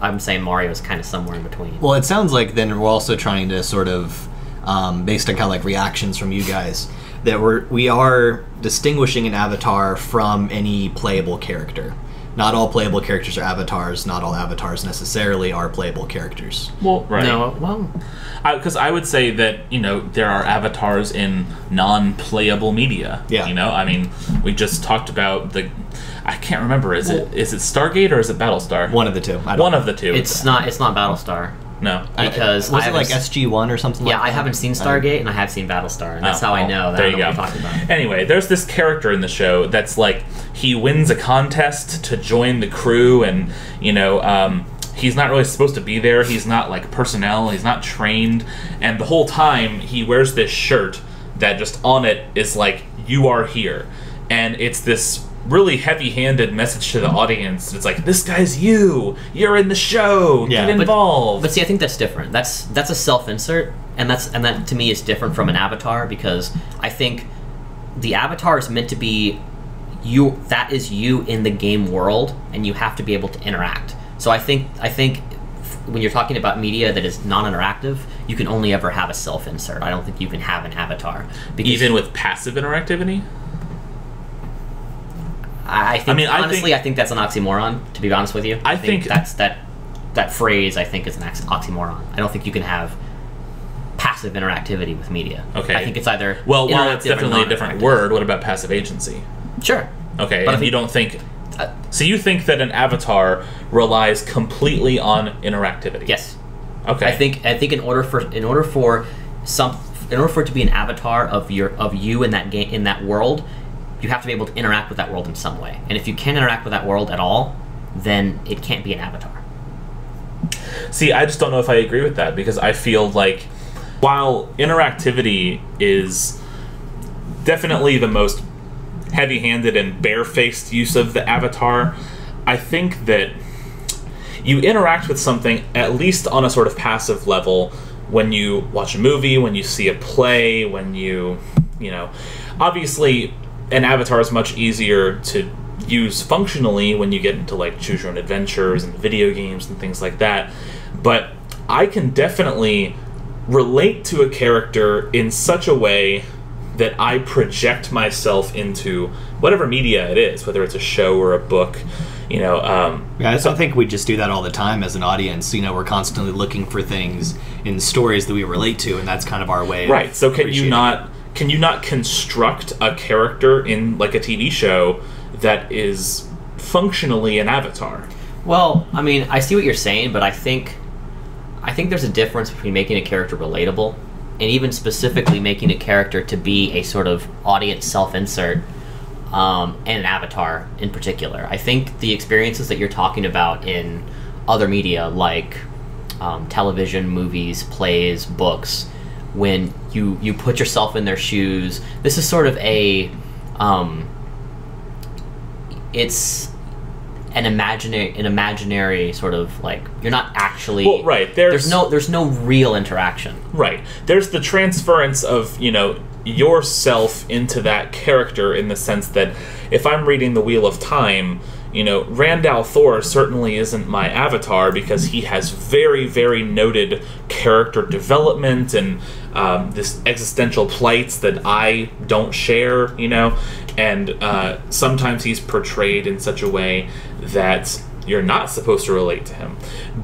I'm saying Mario is kind of somewhere in between. Well, it sounds like then we're also trying to sort of, um, based on kind of like reactions from you guys, that we're we are distinguishing an avatar from any playable character. Not all playable characters are avatars. Not all avatars necessarily are playable characters. well, right. No, well, because I, would say that you know there are avatars in non-playable media. Yeah. you know, I mean, we just talked about the. I can't remember. Is it is it Stargate or is it Battlestar? One of the two. I don't One know. of the two. it's not. It's not Battlestar no. because was I it like SG One or something? Yeah, like I haven't seen Stargate, and I have seen Battlestar, and that's Oh, how I know that there I you know go. what you're talking about. Anyway, there's this character in the show that's like he wins a contest to join the crew, and you know um, he's not really supposed to be there. He's not like personnel. He's not trained, and the whole time he wears this shirt that just on it is like "You are here," and it's this really heavy-handed message to the audience. It's like this guy's you. You're in the show. Yeah, Get but- involved. But see, I think that's different. That's that's a self-insert, and that's and that to me is different from an avatar because I think the avatar is meant to be you. That is you in the game world, and you have to be able to interact. So I think I think when you're talking about media that is non-interactive, you can only ever have a self-insert. I don't think you can have an avatar. Because even with passive interactivity. I, I think I mean, I honestly, think- I think that's an oxymoron. To be honest with you, I think- that's that that phrase. I think is an oxymoron. I don't think you can have passive interactivity with media. Okay. I think it's either Well, while it's definitely a different word, what about passive agency? Sure. Okay, But and you don't think. Uh, So you think that an avatar relies completely on interactivity? yes. Okay. I think I think in order for in order for some in order for it to be an avatar of your of you in that game in that world, you have to be able to interact with that world in some way. And if you can't interact with that world at all, then it can't be an avatar. See, I just don't know if I agree with that because I feel like while interactivity is definitely the most heavy handed and barefaced use of the avatar, I think that you interact with something at least on a sort of passive level when you watch a movie, when you see a play, when you, you know, obviously an avatar is much easier to use functionally when you get into like choose your own adventures and video games and things like that. But I can definitely relate to a character in such a way that I project myself into whatever media it is, whether it's a show or a book. You know, um, Yeah, I don't think we just do that all the time as an audience. You know, we're constantly looking for things in stories that we relate to, and that's kind of our way. of Right. So can you not can you not construct a character in like a TV show that is functionally an avatar? Well, I mean, I see what you're saying, but I think I think there's a difference between making a character relatable and even specifically making a character to be a sort of audience self-insert um, and an avatar in particular. I think the experiences that you're talking about in other media, like um, television, movies, plays, books, when you you put yourself in their shoes, this is sort of a um, it's an imaginary an imaginary sort of like you're not actually Well, right, there's- there's no there's no real interaction Right. There's the transference of, you know, yourself into that character in the sense that if I'm reading The Wheel of Time, you know, Rand al'Thor certainly isn't my avatar because he has very, very noted character development and um, this existential plights that I don't share, you know, and uh, sometimes he's portrayed in such a way that you're not supposed to relate to him.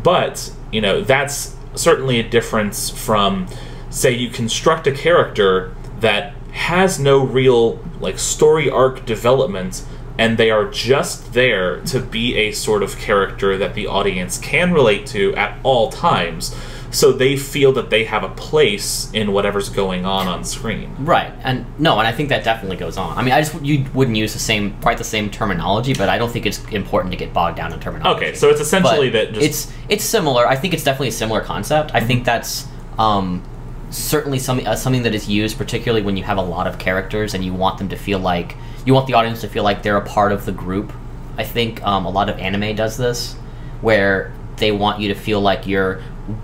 But, you know, that's certainly a difference from, say, you construct a character that has no real, like, story arc development, and they are just there to be a sort of character that the audience can relate to at all times. So they feel that they have a place in whatever's going on on screen. right and no and i think that definitely goes on i mean i just you wouldn't use the same quite the same terminology but i don't think it's important to get bogged down in terminology Okay, so it's essentially But that just it's it's similar. I think it's definitely a similar concept. I think that's um, certainly something uh, something that is used particularly when you have a lot of characters and you want them to feel like you want the audience to feel like they're a part of the group. I think um, a lot of anime does this, where they want you to feel like you're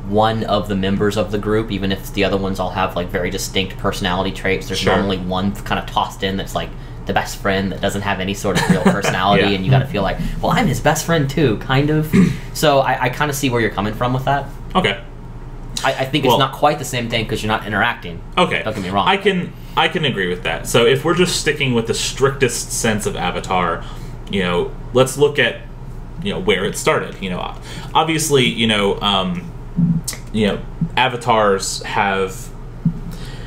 one of the members of the group, even if the other ones all have like very distinct personality traits. There's Sure. normally one kind of tossed in that's like the best friend that doesn't have any sort of real [LAUGHS] personality, Yeah. and you got to feel like, well, I'm his best friend too, kind of. [CLEARS THROAT] so I, I kind of see where you're coming from with that. okay. I, I think it's not quite the same thing because you're not interacting. Okay. Don't get me wrong. I can I can agree with that. So if we're just sticking with the strictest sense of Avatar, you know, let's look at you know where it started. You know, obviously, you know, um, you know, avatars have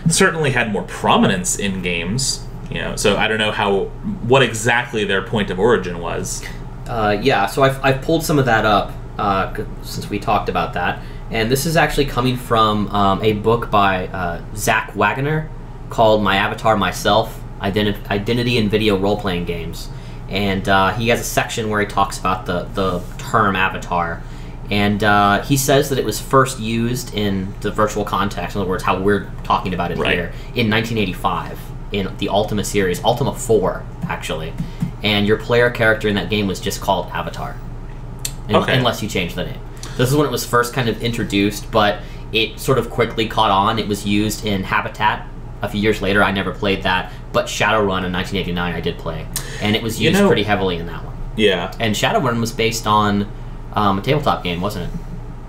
certainly had more prominence in games. You know, so I don't know how what exactly their point of origin was. Uh, yeah, so I've, I've pulled some of that up uh, since we talked about that. And this is actually coming from um, a book by uh, Zach Waggoner called My Avatar Myself Identi- Identity in Video Role Playing Games. And uh, he has a section where he talks about the, the term avatar. And uh, he says that it was first used in the virtual context, in other words, how we're talking about it Right. here, in 1985 in the Ultima series, Ultima 4, actually. And your player character in that game was just called Avatar. Okay. Unless you change the name. This is when it was first kind of introduced, but it sort of quickly caught on. It was used in Habitat a few years later. I never played that, but Shadowrun in 1989 I did play. And it was You used know- pretty heavily in that one. Yeah, And Shadowrun was based on um, a tabletop game, wasn't it?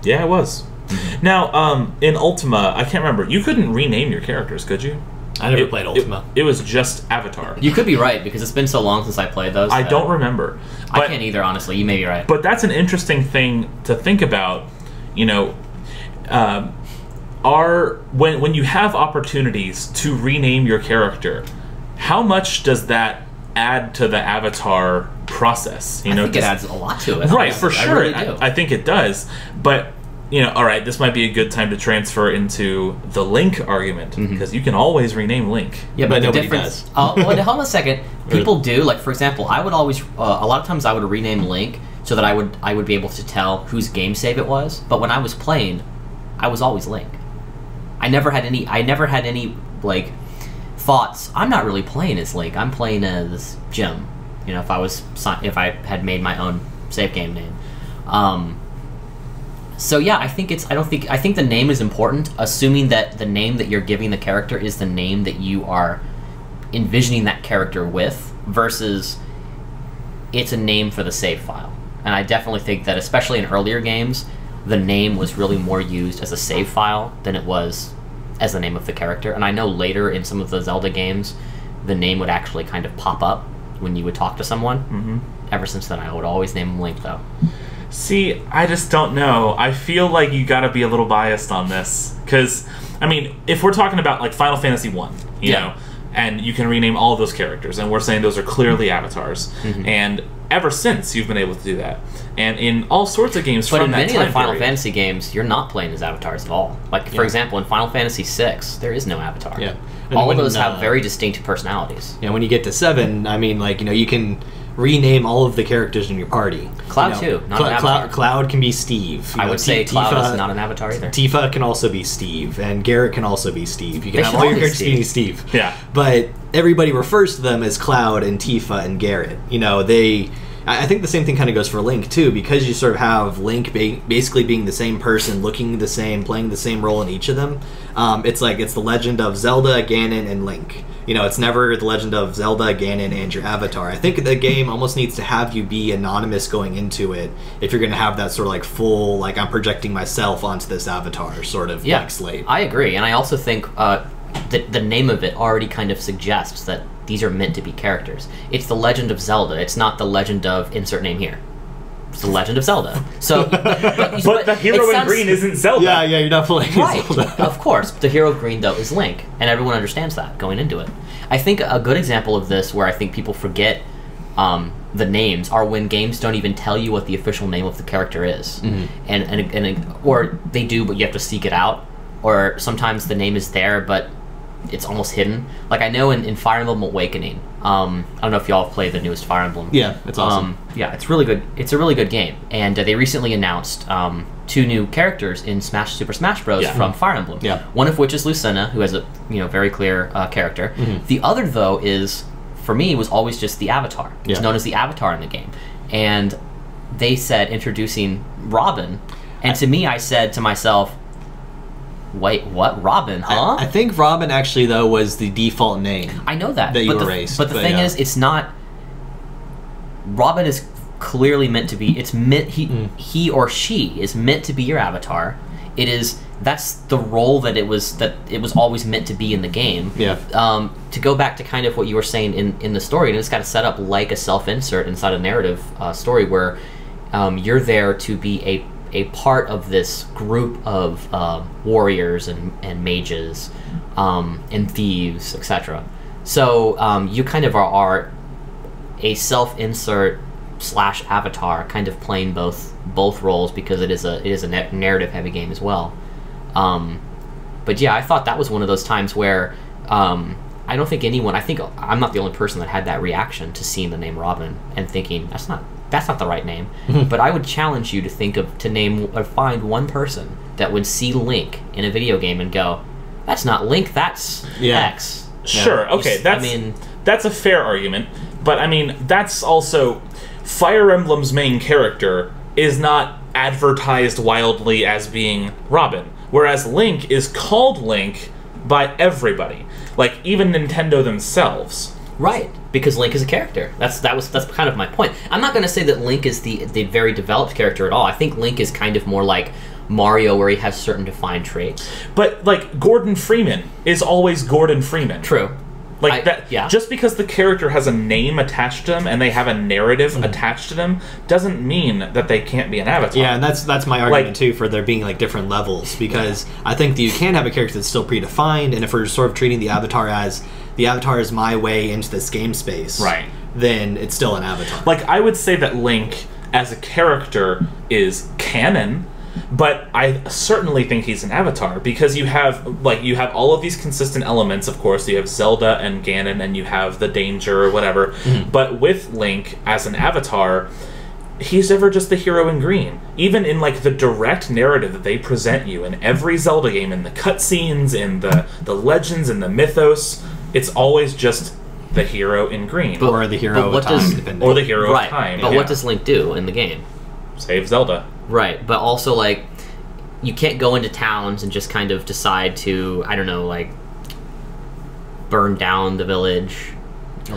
yeah, it was. Now, um, in Ultima, I can't remember. You couldn't rename your characters, could you? I never It- played it- Ultima. It, was just Avatar. You could be right because it's been so long since I played those. I that- don't remember. I can't either, honestly. You may be right. But that's an interesting thing to think about. You know, um, are when when you have opportunities to rename your character, how much does that add to the avatar process? You I know, think it adds a lot to it. right for sure. I really do. I, I think it does, but. You know, all right. This might be a good time to transfer into the Link argument because you can always rename Link. Yeah, But but, the nobody difference. does. Uh, well, [LAUGHS] hold on a second. People do. Like for example, I would always. Uh, a lot of times, I would rename Link so that I would I would be able to tell whose game save it was. But when I was playing, I was always Link. I never had any. I never had any like thoughts. I'm not really playing as Link. I'm playing as Jim. You know, if I was if I had made my own save game name. Um, so yeah, I think it's. I don't think. I think the name is important, assuming that the name that you're giving the character is the name that you are envisioning that character with, versus it's a name for the save file. And I definitely think that, especially in earlier games, the name was really more used as a save file than it was as the name of the character. And I know later in some of the Zelda games, the name would actually kind of pop up when you would talk to someone. Mm-hmm. Ever since then, I would always name him Link, though. See, I just don't know. I feel like you got to be a little biased on this because, I mean, if we're talking about like Final Fantasy One, you Yeah. know, and you can rename all of those characters, and we're saying those are clearly avatars, Mm-hmm. and ever since you've been able to do that, and in all sorts of games But from in many of the Final period. Fantasy games, you're not playing as avatars at all. Like for Yeah. example, in Final Fantasy VI, there is no avatar. Yeah. And all when, of those uh, have very distinct personalities. Yeah, when you get to seven, I mean, like you know, you can rename all of the characters in your party. Cloud You know, too, not Cla- an Cloud, avatar. Cloud can be Steve. You I know, would say T- Cloud Tifa- is not an avatar either. Tifa can also be Steve, and Barret can also be Steve. You can They have all all your be characters Steve. being Steve. Yeah. But everybody refers to them as Cloud and Tifa and Barret. You know, they. I think the same thing kind of goes for Link too, because you sort of have Link ba- basically being the same person, looking the same, playing the same role in each of them. Um, it's like it's the legend of Zelda, Ganon, and Link. You know, it's never the legend of Zelda, Ganon, and your avatar. I think the game almost needs to have you be anonymous going into it if you're going to have that sort of like full, like I'm projecting myself onto this avatar sort of Yeah, blank slate. I agree, and I also think uh, that the name of it already kind of suggests that these are meant to be characters. It's the Legend of Zelda. It's not the Legend of insert name here. It's the Legend of Zelda. So, [LAUGHS] but, But the hero in sounds- green isn't Zelda. yeah, yeah, you're not playing Right, Zelda. [LAUGHS] of course. The hero of green, though, is Link, and everyone understands that going into it. I think a good example of this, where I think people forget um, the names, are when games don't even tell you what the official name of the character is, Mm-hmm. and, and and or they do, but you have to seek it out, or sometimes the name is there, but it's almost hidden. Like I know in, in Fire Emblem Awakening, um, I don't know if y'all have played the newest Fire Emblem. Yeah, it's awesome. Um, yeah, it's really good. It's a really good game, and uh, they recently announced um, two new characters in Smash Super Smash Bros. Yeah. from Fire Emblem. Yeah. One of which is Lucina, who has a you know very clear uh, character. Mm-hmm. The other though is for me was always just the Avatar. It's Yeah. known as the Avatar in the game, and they said introducing Robin, and to me I said to myself, "Wait, what? Robin? Huh?" I, I think Robin actually though was the default name. I know that. that you but the, erased, But the but thing yeah. is, it's not. Robin is clearly meant to be. It's meant he Mm. he or she is meant to be your avatar. It is that's the role that it was that it was always meant to be in the game. Yeah. Um, to go back to kind of what you were saying in in the story, and it's got to set up like a self insert inside a narrative uh, story where um, you're there to be a a part of this group of uh, warriors and, and mages um, and thieves, etc. So um, you kind of are, are a self-insert slash avatar, kind of playing both both roles because it is a it is a narrative-heavy game as well. Um, but yeah, I thought that was one of those times where um, I don't think anyone. I think I'm not the only person that had that reaction to seeing the name Robin and thinking that's not that's not the right name. Mm-hmm. but I would challenge you to think of to name or find one person that would see Link in a video game and go, "That's not Link. That's Yeah. X." Sure. You Okay. s- I That's mean- that's a fair argument, but I mean that's also Fire Emblem's main character is not advertised wildly as being Robin, whereas Link is called Link by everybody, like even Nintendo themselves. Right, because Link is a character. That's that was that's kind of my point. I'm not going to say that Link is the the very developed character at all. I think Link is kind of more like Mario, where he has certain defined traits. But like Gordon Freeman is always Gordon Freeman. True. Like I- that. yeah. Just because the character has a name attached to them and they have a narrative Mm-hmm. attached to them doesn't mean that they can't be an avatar. Yeah, and that's that's my argument Like- too for there being like different levels because I think that you can have a character that's still predefined, and if we're sort of treating the avatar as the avatar is my way into this game space, Right. Then it's still an avatar. Like I would say that Link as a character is canon, but I certainly think he's an avatar because you have like you have all of these consistent elements. Of course, you have Zelda and Ganon, and you have the danger or whatever. Mm-hmm. But with Link as an avatar. He's ever just the hero in green. Even in like the direct narrative that they present you in every Zelda game, in the cutscenes, in the the legends, in the mythos, it's always just the hero in green or the hero but of what time, does- depending. or the hero right. of time. But yeah. what does Link do in the game? save Zelda? Right, but also like you can't go into towns and just kind of decide to I don't know like burn down the village.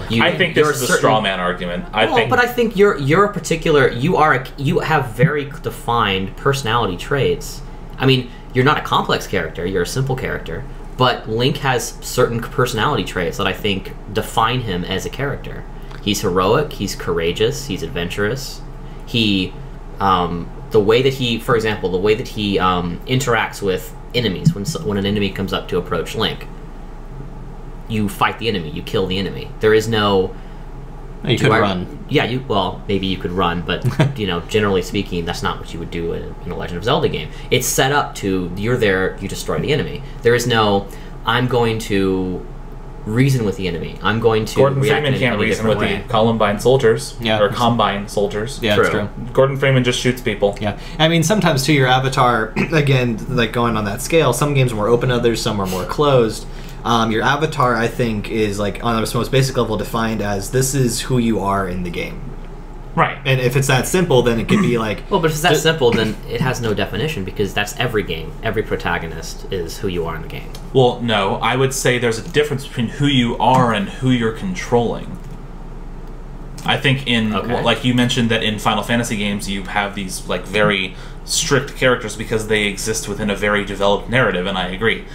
You, I think there this are is a certain- straw man argument. I well, think, but I think you're you're a particular you are a, you have very defined personality traits. I mean, you're not a complex character; you're a simple character. But Link has certain personality traits that I think define him as a character. He's heroic. He's courageous. He's adventurous. He, um, the way that he, for example, the way that he um, interacts with enemies when when an enemy comes up to approach Link, you fight the enemy. You kill the enemy. There is no You do could I- run. Yeah, you well maybe you could run, but [LAUGHS] you know generally speaking, that's not what you would do in, in a Legend of Zelda game. It's set up to you're there, you destroy the enemy. There is no I'm going to reason with the enemy. I'm going to Gordon react Freeman in can't reason with way. the Columbine soldiers Yeah. or Combine soldiers. Yeah, that's True. true. Gordon Freeman just shoots people. Yeah, I mean sometimes too your avatar [CLEARS THROAT] again like going on that scale. Some games are more open, others some are more closed. Um, your avatar, I think, is like on its most basic level defined as this is who you are in the game. Right. And if it's that simple, then it could be like Well, but if it's that Just- simple, then it has no definition because that's every game. Every protagonist is who you are in the game. Well, no, I would say there's a difference between who you are and who you're controlling. I think in Okay. like you mentioned that in Final Fantasy games you have these like very strict characters because they exist within a very developed narrative and I agree.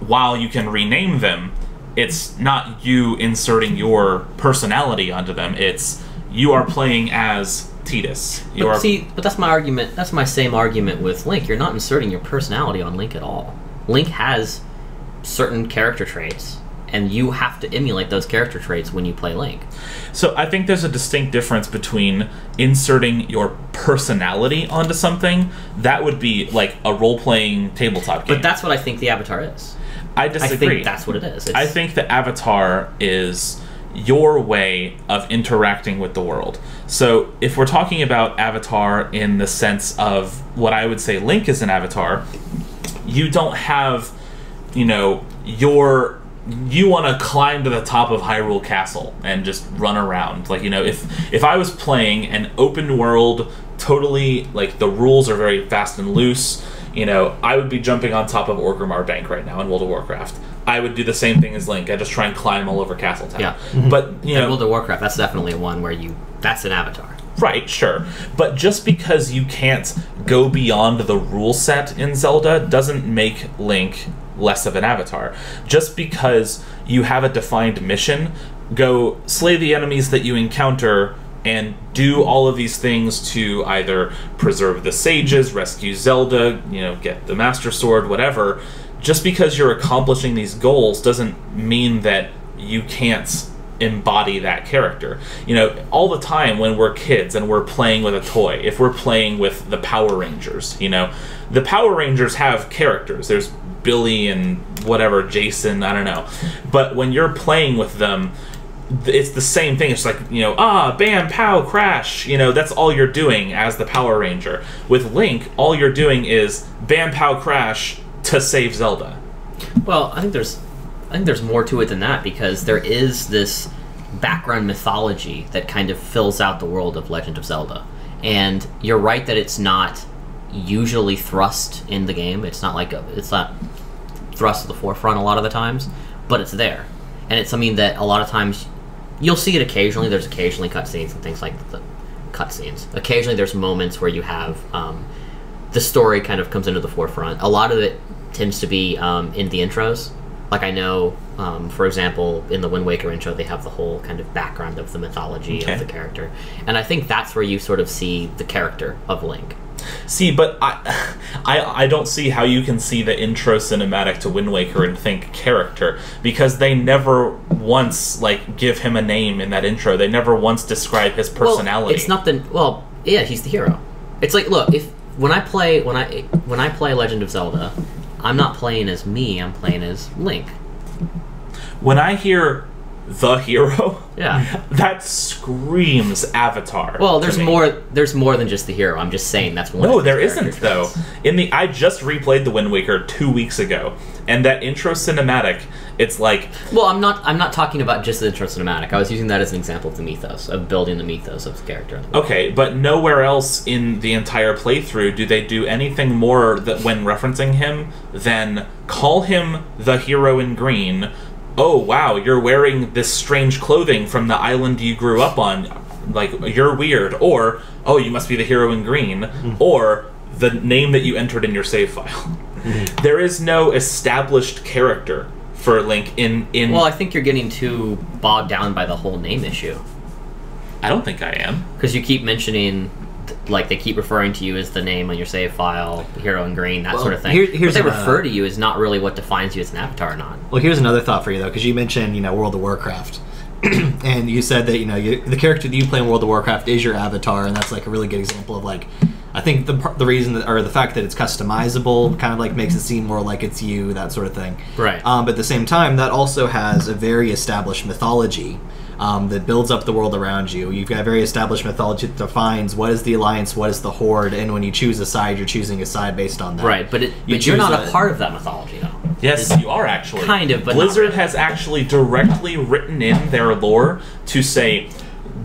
While you can rename them, it's not you inserting your personality onto them. It's you are playing as Tidus. You But are see, but that's my argument. That's my same argument with Link. You're not inserting your personality on Link at all. Link has certain character traits, and you have to emulate those character traits when you play Link. So I think there's a distinct difference between inserting your personality onto something. That would be like a role-playing tabletop game. But that's what I think the Avatar is. I I disagree. think that's what it is. It's, I think the avatar is your way of interacting with the world. So if we're talking about avatar in the sense of what I would say Link is an avatar, you don't have, you know, your you want to climb to the top of Hyrule Castle and just run around. Like, you know, if if I was playing an open world, totally like the rules are very fast and loose, you know, I would be jumping on top of Orgrimmar Bank right now in World of Warcraft. I would do the same thing as Link. I just try and climb all over Castletown. Yeah. Mm-hmm. But you in know, World of Warcraft. That's definitely one where you. That's an Avatar. Right, sure. But just because you can't go beyond the rule set in Zelda doesn't make Link less of an avatar. Just because you have a defined mission, go slay the enemies that you encounter and do all of these things to either preserve the sages, rescue Zelda, you know, get the Master Sword, whatever. Just because you're accomplishing these goals doesn't mean that you can't embody that character. You know, all the time when we're kids and we're playing with a toy, if we're playing with the Power Rangers, you know, the Power Rangers have characters. There's Billy and whatever, Jason, I don't know. But when you're playing with them, th- it's the same thing. It's like, you know, ah, bam, pow, crash. You know, that's all you're doing as the Power Ranger. With Link, all you're doing is bam, pow, crash to save Zelda. Well, I think there's, I think there's more to it than that because there is this background mythology that kind of fills out the world of Legend of Zelda, and you're right that it's not usually thrust in the game. It's not like a, it's not thrust to the forefront a lot of the times, but it's there, and it's something that a lot of times you'll see it occasionally. There's occasionally cutscenes and things like the cutscenes. Occasionally, there's moments where you have um, the story kind of comes into the forefront. A lot of it tends to be um, in the intros. Like I know, um, for example, in the Wind Waker intro, they have the whole kind of background of the mythology Okay. of the character, and I think that's where you sort of see the character of Link. See, but I, I, I don't see how you can see the intro cinematic to Wind Waker and think character because they never once like give him a name in that intro. They never once describe his personality. Well, it's not the well, yeah, he's the hero. It's like look, if when I play when I when I play Legend of Zelda, I'm not playing as me. I'm playing as Link. when I hear the hero, Yeah. [LAUGHS] that screams Avatar. Well, there's more. There's more than just the hero. I'm just saying that's one. No, there isn't though. In the I just replayed the Wind Waker two weeks ago, and that intro cinematic, it's like Well, I'm not. I'm not talking about just the intro cinematic. I was using that as an example of the mythos of building the mythos of the character. The Okay, but nowhere else in the entire playthrough do they do anything more that when referencing him than call him the hero in green. Oh wow, you're wearing this strange clothing from the island you grew up on. Like you're weird. Or oh, you must be the hero in green. Hmm. Or the name that you entered in your save file. Hmm. There is no established character for Link in in. Well, I think you're getting too bogged down by the whole name issue I don't think I am. because you keep mentioning. Like they keep referring to you as the name on your save file, hero in green, that Well, sort of thing. here- here's what they a- refer to you is not really what defines you as an avatar or not. Well, here's another thought for you though, because you mentioned you know World of Warcraft. [CLEARS THROAT] and you said that you know you, the character that you play in World of Warcraft is your avatar, and that's like a really good example of like. I think the the reason that, or the fact that it's customizable kind of like makes it seem more like it's you, that sort of thing. Right. Um, but at the same time, that also has a very established mythology um, that builds up the world around you. You've got very established mythology that defines what is the alliance, what is the horde, and when you choose a side, you're choosing a side based on that. Right, but it, You but you're not a- a part of that mythology, though. Yes, you are actually. Kind of, but Blizzard really. has actually directly written in their lore to say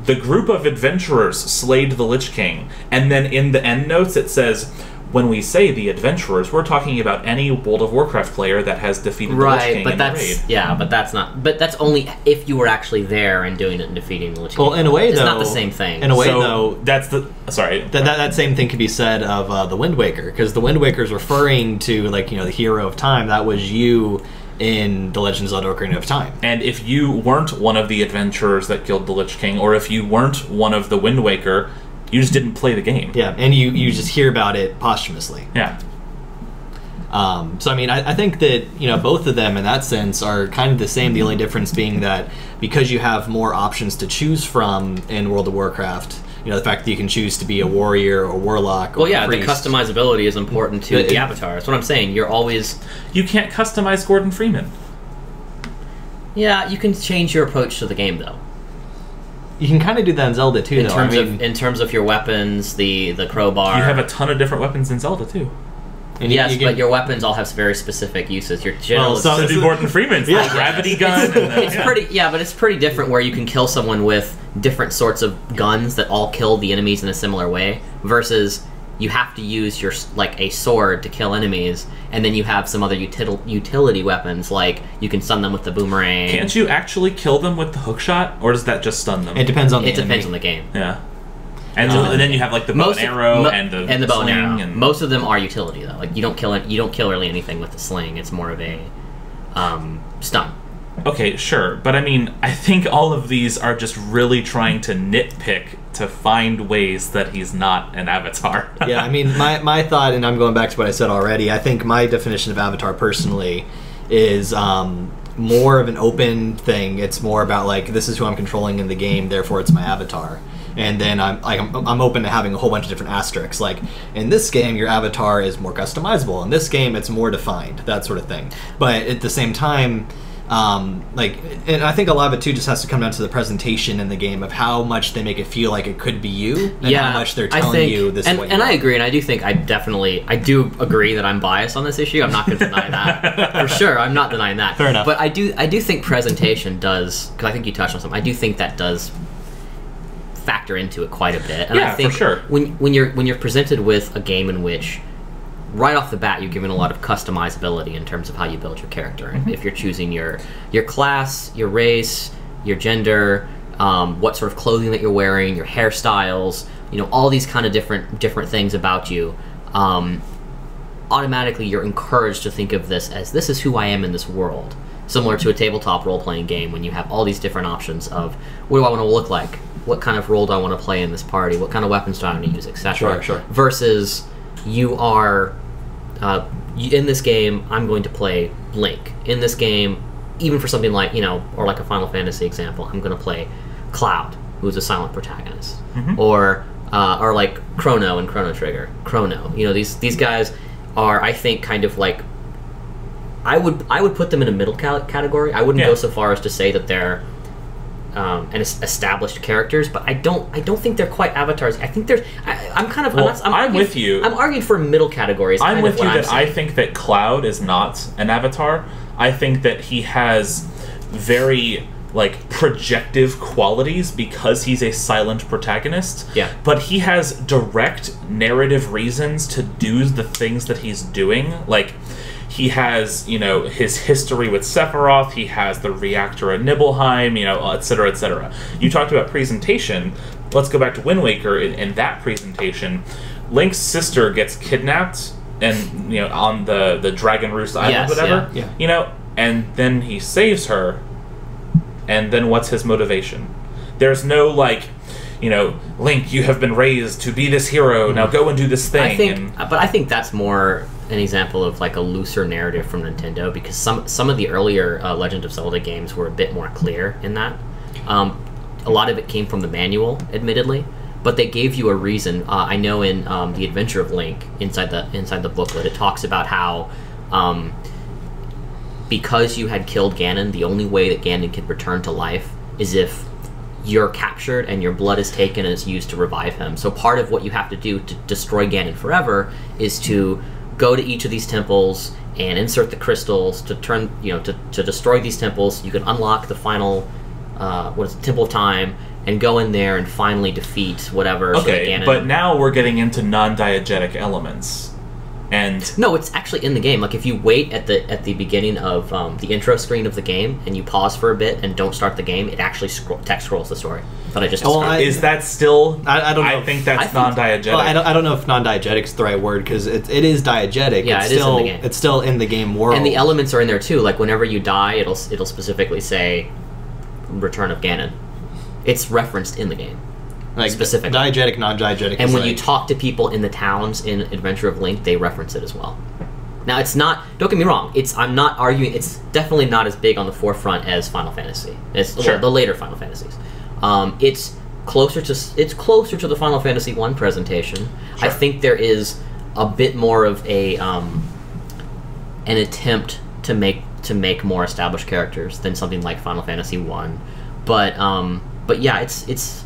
the group of adventurers slayed the Lich King, and then in the end notes it says. When we say the adventurers, we're talking about any World of Warcraft player that has defeated the Lich Right, King but in the that's raid. yeah, but that's not. But that's only if you were actually there and doing it and defeating the Lich King. Well, in a way, it's though, not the same thing. in a way, so though, that's the sorry. that, that, that same thing could be said of uh, the Wind Waker because the Wind Waker is referring to like you know the hero of time that was you in the Legend of Zelda: Ocarina of Time. And if you weren't one of the adventurers that killed the Lich King, or if you weren't one of the Wind Waker, you just didn't play the game. Yeah, and you you just hear about it posthumously. Yeah. Um, so I mean, I, I think that you know both of them in that sense are kind of the same. The only difference being that because you have more options to choose from in World of Warcraft, you know the fact that you can choose to be a warrior or warlock. Or well, yeah, a the priest. customizability is important to It- the avatar. That's what I'm saying. You're always You can't customize Gordon Freeman. yeah. You can change your approach to the game though. You can kind of do that in Zelda too, In though. terms I mean, of in terms of your weapons, the the crowbar. You have a ton of different weapons in Zelda too. and yes, you can- but your weapons all have very specific uses. Your general Well, is- so- So do Gordon Freeman's Yeah. like gravity [LAUGHS] gun. and then- it's yeah. pretty yeah but it's pretty different where you can kill someone with different sorts of guns that all kill the enemies in a similar way versus you have to use your like a sword to kill enemies and then you have some other util- utility weapons like you can stun them with the boomerang Can't you actually kill them with the hook shot, or does that just stun them? it depends on the it depends on the game yeah. And, Uh, and then you have like the bow and arrow mo- and the and the bow and sling arrow. and- Most of them are utility though. Like you don't kill it, you don't kill really anything with the sling. It's more of a um, stun. Okay, sure, but I mean, I think all of these are just really trying to nitpick to find ways that he's not an avatar. [LAUGHS] yeah, I mean, my, my thought, and I'm going back to what I said already, I think my definition of Avatar personally is um, more of an open thing. It's more about, like, this is who I'm controlling in the game, therefore it's my avatar. And then I'm, like, I'm, I'm open to having a whole bunch of different asterisks. Like, in this game, your avatar is more customizable. In this game, it's more defined, that sort of thing. But at the same time, um, like, and I think a lot of it too just has to come down to the presentation in the game of how much they make it feel like it could be you, and how much they're telling think- you this and, and I agree, and I do think I definitely I do agree that I'm biased on this issue. I'm not going to deny that [LAUGHS] for sure. I'm not denying that. Fair enough. But I do I do think presentation does because I think you touched on something. I do think that does factor into it quite a bit. And Yeah, I for think sure. when when you're when you're presented with a game in which right off the bat you're given a lot of customizability in terms of how you build your character. Mm-hmm. If you're choosing your your class, your race, your gender, um, what sort of clothing that you're wearing, your hairstyles, you know, all these kind of different different things about you. Um, automatically, you're encouraged to think of this as this is who I am in this world. Similar to a tabletop role playing game when you have all these different options of what do I want to look like, what kind of role do I want to play in this party, what kind of weapons do I want to use, etc. Sure, sure. Versus you are uh, in this game, I'm going to play Link. In this game, even for something like, you know, or like a Final Fantasy example, I'm going to play Cloud, who's a silent protagonist. Or, uh, or like Chrono and Chrono Trigger. Chrono. You know, these, these guys are, I think, kind of like. I would I would put them in a middle category. I wouldn't Yeah. go so far as to say that they're um, and es- established characters, but I don't I don't think they're quite avatars. I think there's I, I'm kind of Well, I'm, not- I'm I'm arguing- with you. I'm arguing for middle categories. I'm with you I'm that I think that Cloud is not an avatar. I think that he has very like projective qualities because he's a silent protagonist. Yeah. But he has direct narrative reasons to do the things that he's doing. Like he has, you know, his history with Sephiroth, he has the reactor at Nibelheim, you know, et cetera, et cetera. You talked about presentation. Let's go back to Wind Waker. In, in that presentation, Link's sister gets kidnapped and, you know, on the, the Dragon Roost Island, Yes, whatever. yeah, yeah. You know, and then he saves her, and then what's his motivation? There's no, like, you know, Link, you have been raised to be this hero. Now mm-hmm. go and do this thing. I think, and, but I think that's more an example of like a looser narrative from Nintendo because some some of the earlier uh, Legend of Zelda games were a bit more clear in that. Um, a lot of it came from the manual, admittedly, but they gave you a reason. Uh, I know in um, the Adventure of Link, inside the inside the booklet, it talks about how. Um, because you had killed Ganon, the only way that Ganon can return to life is if you're captured and your blood is taken and is used to revive him. So part of what you have to do to destroy Ganon forever is to go to each of these temples and insert the crystals to turn, you know, to, to destroy these temples. You can unlock the final, uh, what is it, Temple of Time, and go in there and finally defeat whatever. so Okay, Ganon- but now we're getting into non-diegetic elements, and No, it's actually in the game. Like if you wait at the at the beginning of um, the intro screen of the game and you pause for a bit and don't start the game, it actually scroll, text scrolls the story that I just Well, described. I- is that still? I- I don't know I think that's I think- non-diegetic. Well, I don't, I don't know if non-diegetic is the right word because it, it is diegetic. Yeah, it's it is in still, the game. It's still in the game world. and the elements are in there too. Like whenever you die, it'll it'll specifically say "Return of Ganon." It's referenced in the game. like, specifically. Diegetic, non-diegetic. And when like, you talk to people in the towns in Adventure of Link, they reference it as well. Now it's not. Don't get me wrong. It's. I'm not arguing. It's definitely not as big on the forefront as Final Fantasy. It's Sure. well, the later Final Fantasies. Um, it's closer to. It's closer to the Final Fantasy One presentation. I think there is a bit more of a um, an attempt to make to make more established characters than something like Final Fantasy One. But um, but yeah, it's it's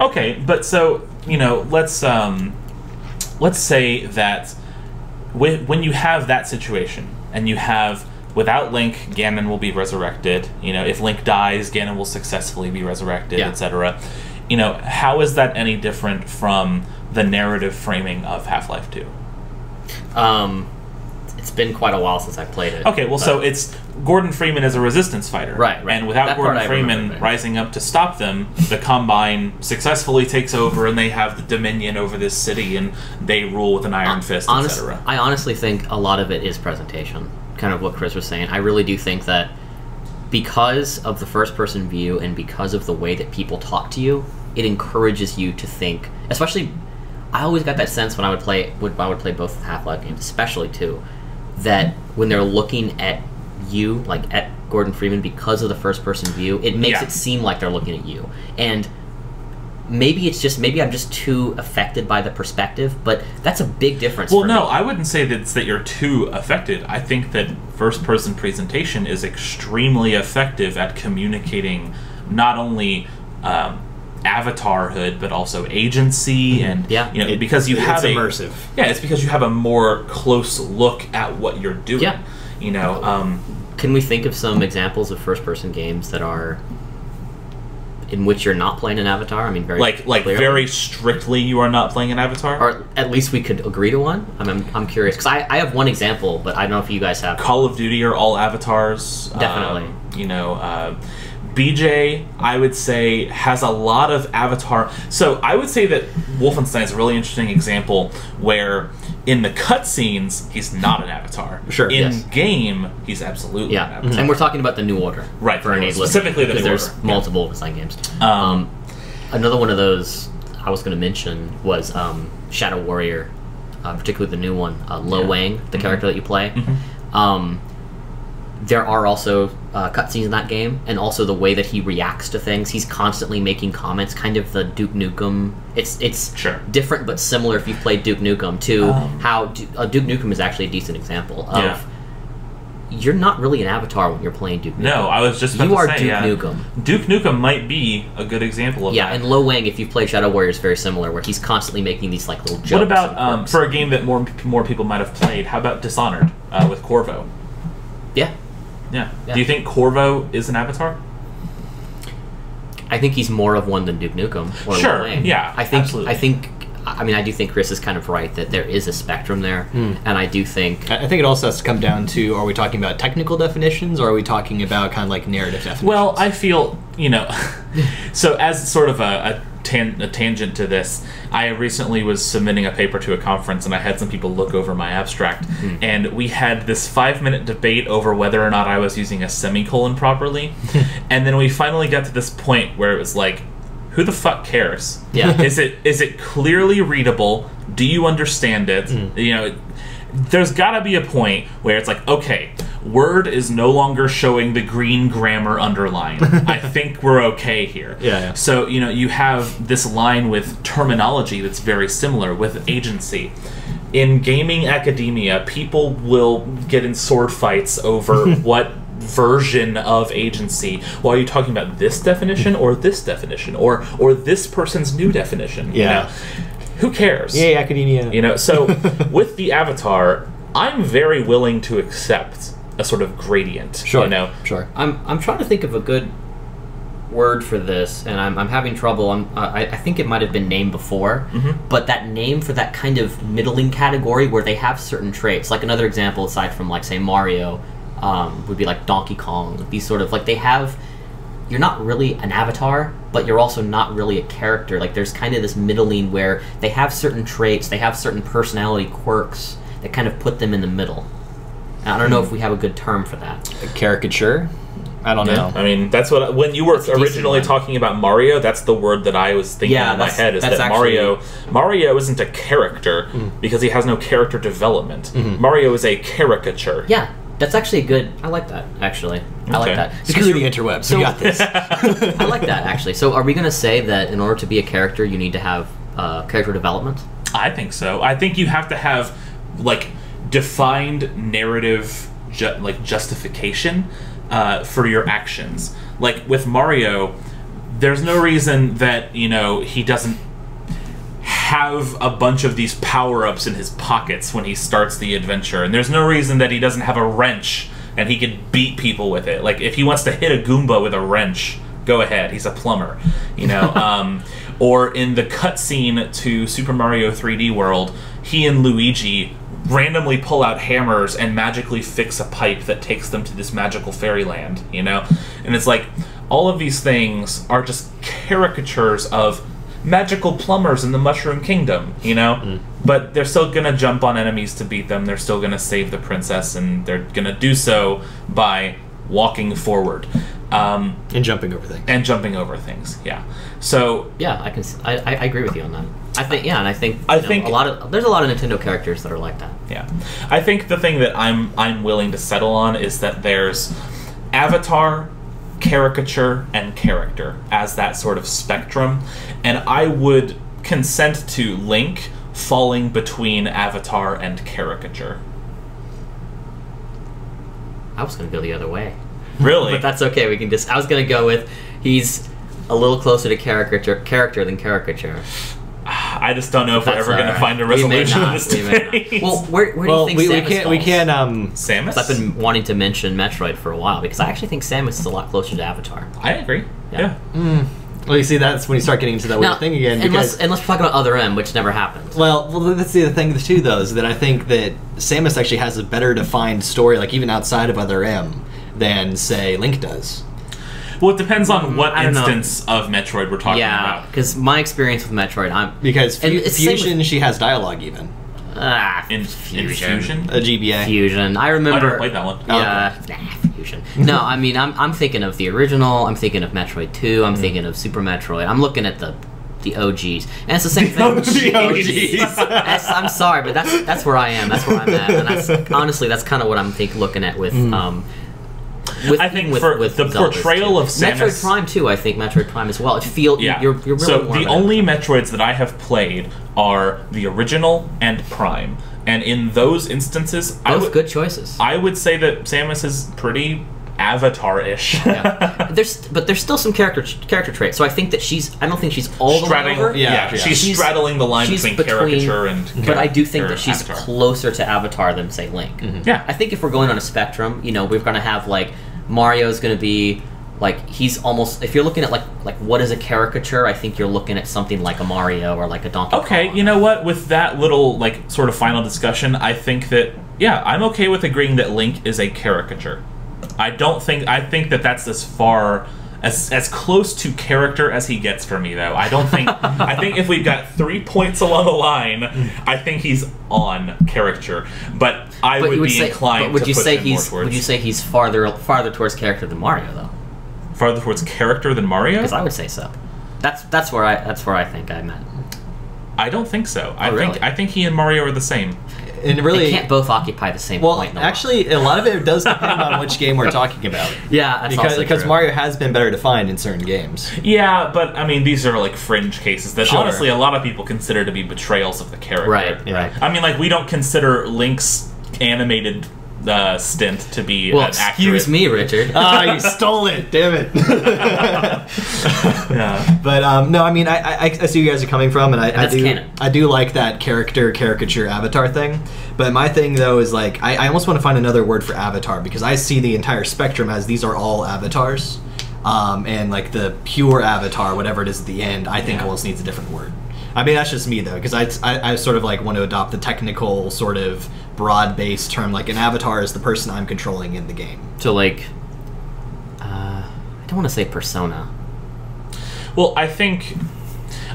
Okay, but so you know, let's um, let's say that whe- when you have that situation and you have without Link, Ganon will be resurrected. You know, if Link dies, Ganon will successfully be resurrected, Yeah. etc. You know, how is that any different from the narrative framing of Half Life Two? um, it's been quite a while since I played it. Okay, well, so it's Gordon Freeman is a resistance fighter, Right, right. And without That Gordon Freeman rising up to stop them, the Combine successfully takes over, and they have the dominion over this city, and they rule with an iron fist, Honest- etc. I honestly think a lot of it is presentation. Kind of what Chris was saying. I really do think that because of the first person view and because of the way that people talk to you, it encourages you to think. Especially, I always got that sense when I would play when I would play both Half Life games, especially two, that when they're looking at you, like at Gordon Freeman, because of the first person view, it makes Yeah. it seem like they're looking at you. And maybe it's just maybe I'm just too affected by the perspective, but that's a big difference. Well, for no, me. I wouldn't say that it's that you're too affected. I think that first person presentation is extremely effective at communicating not only um, avatarhood but also agency and Yeah. you know It- because you it's have a immersive. yeah it's because you have a more close look at what you're doing Yeah. you know um, Can we think of some examples of first-person games that are in which you're not playing an avatar? I mean, very like like clearly. very strictly you are not playing an avatar or at least we could agree to one. I'm I'm, I'm curious because I, I have one example, but I don't know if you guys have. Call of Duty are all avatars. Definitely. Um, you know, uh, BJ, I would say, has a lot of avatar. So I would say that Wolfenstein is a really interesting example where in the cutscenes, he's not an avatar. Sure, In yes. game, he's absolutely an Yeah, avatar. and we're talking about the New Order, Right, For Order. Specifically the because New there's Order, yeah. multiple Wolfenstein games. Um, another one of those I was going to mention was um, Shadow Warrior, uh, particularly the new one, uh, Lo Yeah. Wang, the character that you play. Um, there are also uh, cutscenes in that game, and also the way that he reacts to things. He's constantly making comments, kind of the Duke Nukem. It's it's Sure. different but similar if you've played Duke Nukem to Um, how Du- uh, Duke Nukem is actually a decent example of. Yeah. You're not really an avatar when you're playing Duke Nukem. no, I was just about You to are say, Duke yeah, Nukem. Duke Nukem might be a good example of Yeah, that. and Lo Wang, if you've played Shadow Warrior, is very similar, where he's constantly making these like little jokes. what about um, for a game that more more people might have played? How about Dishonored uh, with Corvo? Yeah, Yeah. Yeah. Do you think Corvo is an avatar? I think he's more of one than Duke Nukem. Or Sure, Wang. yeah, I think. absolutely. I think. I mean, I do think Chris is kind of right that there is a spectrum there, Hmm. and I do think. I I think it also has to come down to: Are we talking about technical definitions, or are we talking about kind of like narrative definitions? Well, I feel you know. [LAUGHS] so as sort of a, a, tan- a tangent to this, I recently was submitting a paper to a conference, and I had some people look over my abstract, hmm. and we had this five-minute debate over whether or not I was using a semicolon properly, [LAUGHS] and then we finally got to this point where it was like. Who the fuck cares? Yeah. [LAUGHS] is it is it clearly readable? Do you understand it? Hmm. You know, there's got to be a point where it's like, okay, Word is no longer showing the green grammar underline. I [LAUGHS] think we're okay here. Yeah, yeah. So, you know, you have this line with terminology that's very similar with agency. In gaming academia, people will get in sword fights over [LAUGHS] what version of agency. Well, are you talking about this definition or this definition or or this person's new definition? you Yeah. know? Who cares? yeah academia. You know, so [LAUGHS] with the avatar, I'm very willing to accept a sort of gradient. Sure. You know, Sure. I'm I'm trying to think of a good word for this, and I'm, I'm having trouble. I'm, uh, I, I think it might have been named before, but that name for that kind of middling category where they have certain traits, like another example aside from like say Mario, um, would be like Donkey Kong. These sort of like they have. You're not really an avatar, but you're also not really a character. Like there's kind of this middling where they have certain traits, they have certain personality quirks that kind of put them in the middle. And I don't know if hmm. we have a good term for that. A caricature? I don't know. I mean, that's what when you were That's originally talking about Mario, that's the word that I was thinking Yeah, in my head is that actually- Mario Mario isn't a character hmm. because he has no character development. Hmm. Mario is a caricature. Yeah, that's actually a good. I like that. Actually, I like Okay. that. Screw Because the interwebs. so- we got this. [LAUGHS] I like that actually. So, are we going to say that in order to be a character, you need to have uh, character development? I think so. I think you have to have like defined narrative, ju- like justification uh, for your actions. Like with Mario, there's no reason that you know he doesn't have a bunch of these power ups in his pockets when he starts the adventure, and there's no reason that he doesn't have a wrench and he can beat people with it. Like if he wants to hit a Goomba with a wrench, go ahead. He's a plumber, you know. [LAUGHS] um, or in the cutscene to Super Mario 3D World, he and Luigi randomly pull out hammers and magically fix a pipe that takes them to this magical fairyland, you know? And it's like all of these things are just caricatures of magical plumbers in the Mushroom Kingdom, you know? Mm. But they're still gonna jump on enemies to beat them, they're still gonna save the princess, and they're gonna do so by walking forward. Um, and jumping over things. and jumping over things, yeah. So Yeah, I can. I, I agree with you on that. I think. Yeah, and I think. I you know, think- a lot of there's a lot of Nintendo characters that are like that. Yeah, I think the thing that I'm I'm willing to settle on is that there's avatar, caricature, and character as that sort of spectrum, and I would consent to Link falling between avatar and caricature. I was going to go the other way, Really? but that's okay. We can just. I was going to go with he's a little closer to caricature character than caricature. [SIGHS] I just don't know if we're That's ever going to find a We may resolution to not, this we may not. Well, where, where Well, do you we, think we Samus can't we can't um Samus. I've been wanting to mention Metroid for a while because I actually think Samus is a lot closer to Avatar. I agree. Yeah. yeah. well you see that's when you start getting into that weird thing again unless, because unless we're talking about Other M, which never happened. well, well, that's the other thing too, though, is that I think that Samus actually has a better defined story, like even outside of Other M, than say Link does. Well, it depends on what Mm, I don't know. instance of Metroid we're talking yeah, about. because my experience with Metroid, I'm Because And fu- it's same Fusion, with- she has dialogue even. ah In, in Fusion? A GBA. Fusion. I I remember. never played that one. Yeah, nah, Fusion. No, I mean, I'm, I'm thinking of the original. I'm thinking of Metroid Two. Mm. I'm thinking of Super Metroid. I'm looking at the the OGs, and it's the same [LAUGHS] thing. The OGs. That's- I'm sorry, but that's that's where I am. That's where I'm at, and that's honestly that's kind of what I'm think looking at with um. With. I think with, for with the Zeldas, portrayal too. of Samus- Metroid Prime too, I think Metroid Prime as well. It feel Yeah. you're, you're really so the at it. only Metroids that I have played are the original and Prime, and in those instances, I both would good choices. I would say that Samus is pretty Avatar-ish. [LAUGHS] yeah. There's but there's still some character character traits. So I think that she's I don't think she's all the way over. yeah, Yeah, yeah. she's, She's- straddling the line she's between, caricature and. but I do think that she's Avatar. closer to Avatar than say Link. Mm-hmm. Yeah. I think if we're going on a spectrum, you know, we're going to have like Mario's going to be like he's almost if you're looking at like like what is a caricature, I think you're looking at something like a Mario or like a Donkey Okay, Kong. you know what? With that little like sort of final discussion, I think that yeah, I'm okay with agreeing that Link is a caricature. I don't think I think that that's as far as as close to character as he gets for me though. I don't think I think if we've got 3 points along the line, I think he's on caricature. But I But would, would be say, inclined but would to you say he's would you say he's farther farther towards character than Mario though? farther towards character than Mario? Because I would say so. That's that's where I that's where I think I'm at. I don't think so. I Oh, think? I think he and Mario are the same. and really, they can't both occupy the same well, point. in the actually, a lot of it does depend on which game we're [LAUGHS] talking about. yeah, that's because also because true. Mario has been better defined in certain games. Yeah, but I mean, these are like fringe cases that Sure. honestly a lot of people consider to be betrayals of the character. Right, Yeah. right. I mean, like we don't consider Link's animated uh, stint to be Well, an excuse accurate. me, Richard. [LAUGHS] Ah, you stole it! Damn it! Yeah. [LAUGHS] But um, no, I mean, I, I, I see where you guys are coming from, and I, I do canon. I do like that character caricature avatar thing. But my thing though is like I, I almost want to find another word for avatar because I see the entire spectrum as these are all avatars, um, and like the pure avatar, whatever it is at the end, I think Yeah. almost needs a different word. I mean, that's just me though, because I, I, I sort of like want to adopt the technical sort of broad-based term. Like an avatar is the person I'm controlling in the game. so like, uh, I don't want to say persona. Well, I think.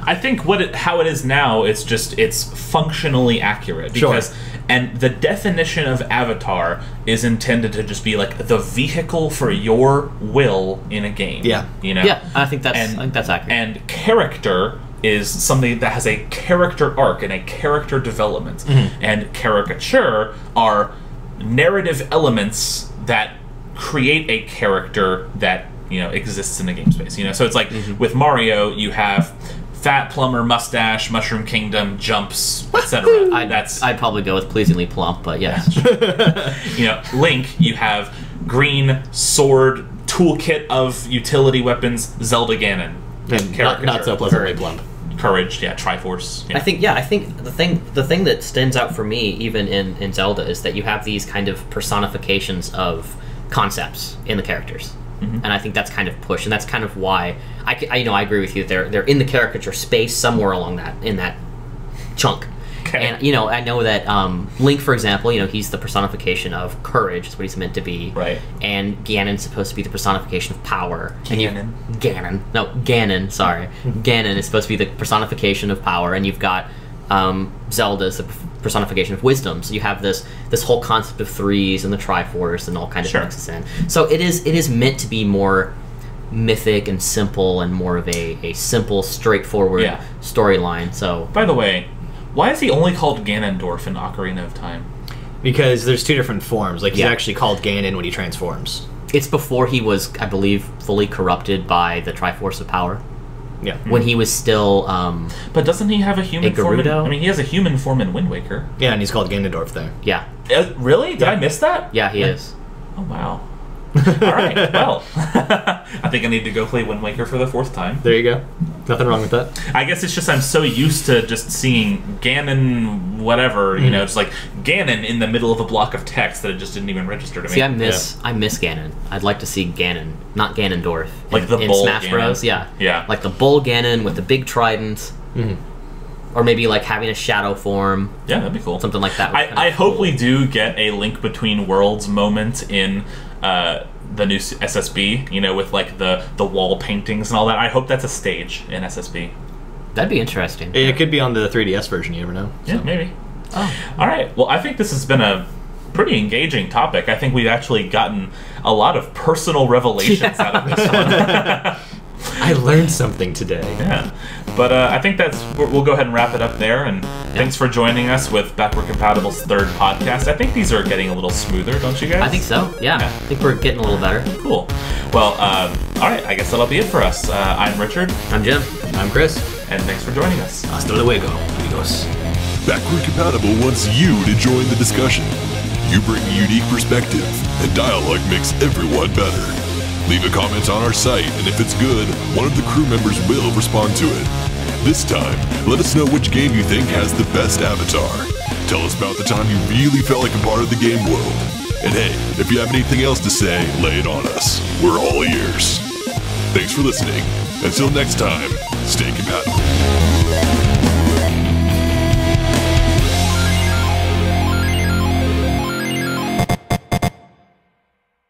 I think what it, how it is now, it's just it's functionally accurate Sure. because and the definition of avatar is intended to just be like the vehicle for your will in a game. Yeah. you know. Yeah, I think that's And- I think that's accurate. And character is something that has a character arc and a character development. Mm-hmm. And caricature are narrative elements that create a character that you know exists in the game space. You know, so it's like Mm-hmm. with Mario, you have fat plumber mustache, mushroom kingdom, jumps, etc. I'd, That's I'd probably go with pleasingly plump, but yes. [LAUGHS] you know, Link, you have green sword toolkit of utility weapons, Zelda Ganon. And not, not so pleasantly plump. Courage, yeah, Triforce. Yeah. I think yeah, I think the thing the thing that stands out for me even in in Zelda is that you have these kind of personifications of concepts in the characters. Mm-hmm. And I think that's kind of push, and that's kind of why I, I- you know I agree with you. They're they're in the caricature space somewhere along that in that chunk. Okay. And you know I know that um, Link, for example, you know he's the personification of courage. Is what he's meant to be. Right. And Ganon's supposed to be the personification of power. And you- Ganon. Ganon. No, Ganon, sorry. Ganon is supposed to be the personification of power, and you've got um, Zelda the personification of wisdom. So you have this this whole concept of threes and the Triforce and all kind of Sure. mixes in. So it is it is meant to be more mythic and simple and more of a, a simple, straightforward Yeah. storyline. So By the way, why is he only called Ganondorf in Ocarina of Time? Because there's two different forms. Like he's Yeah. actually called Ganon when he transforms. it's before he was, I believe, fully corrupted by the Triforce of Power. Yeah. When he was still um, But doesn't he have a human A form? In, Gerudo? I mean, he has a human form in Wind Waker. Yeah, and he's called Ganondorf there. yeah. Uh, really? Did I miss that? Yeah, he is. Oh wow. [LAUGHS] All right. Well, [LAUGHS] I think I need to go play Wind Waker for the fourth time. There you go. Nothing wrong with that. I guess it's just I'm so used to just seeing Ganon, whatever you know, it's like Ganon in the middle of a block of text that it just didn't even register to me. See, I miss I miss Ganon. I'd like to see Ganon, not Ganondorf, Like the in bull Smash Ganon. Bros. Yeah, Yeah. like the bull Ganon with the big trident, Mm-hmm. or maybe like having a shadow form, yeah, that'd be cool. something like that. would I, kinda I hope cool. we do get a link between worlds moment in uh, the new SSB. You know, with like the the wall paintings and all that. I hope that's a stage in SSB. That'd be interesting. It could be on the 3DS version. You never know. Yeah, maybe. Oh. All right. Well, I think this has been a pretty engaging topic. I think we've actually gotten a lot of personal revelations [LAUGHS] out of this one. [LAUGHS] I learned something today. yeah. But uh, I think that's we'll we'll go ahead and wrap it up there. And thanks for joining us with Backward Compatible's third podcast. I think these are getting a little smoother, don't you guys? I think so. Yeah. Yeah. I think we're getting a little better. Cool. Well, um, all right. I guess that'll be it for us. Uh, I'm Richard, I'm Jim. I'm Chris. and thanks for joining us. Hasta luego, amigos. Backward Compatible wants you to join the discussion. You bring a unique perspective, and dialogue makes everyone better. Leave a comment on our site, and if it's good, one of the crew members will respond to it. This time, let us know which game you think has the best avatar. Tell us about the time you really felt like a part of the game world. And hey, if you have anything else to say, lay it on us. We're all ears. Thanks for listening. Until next time, stay compatible.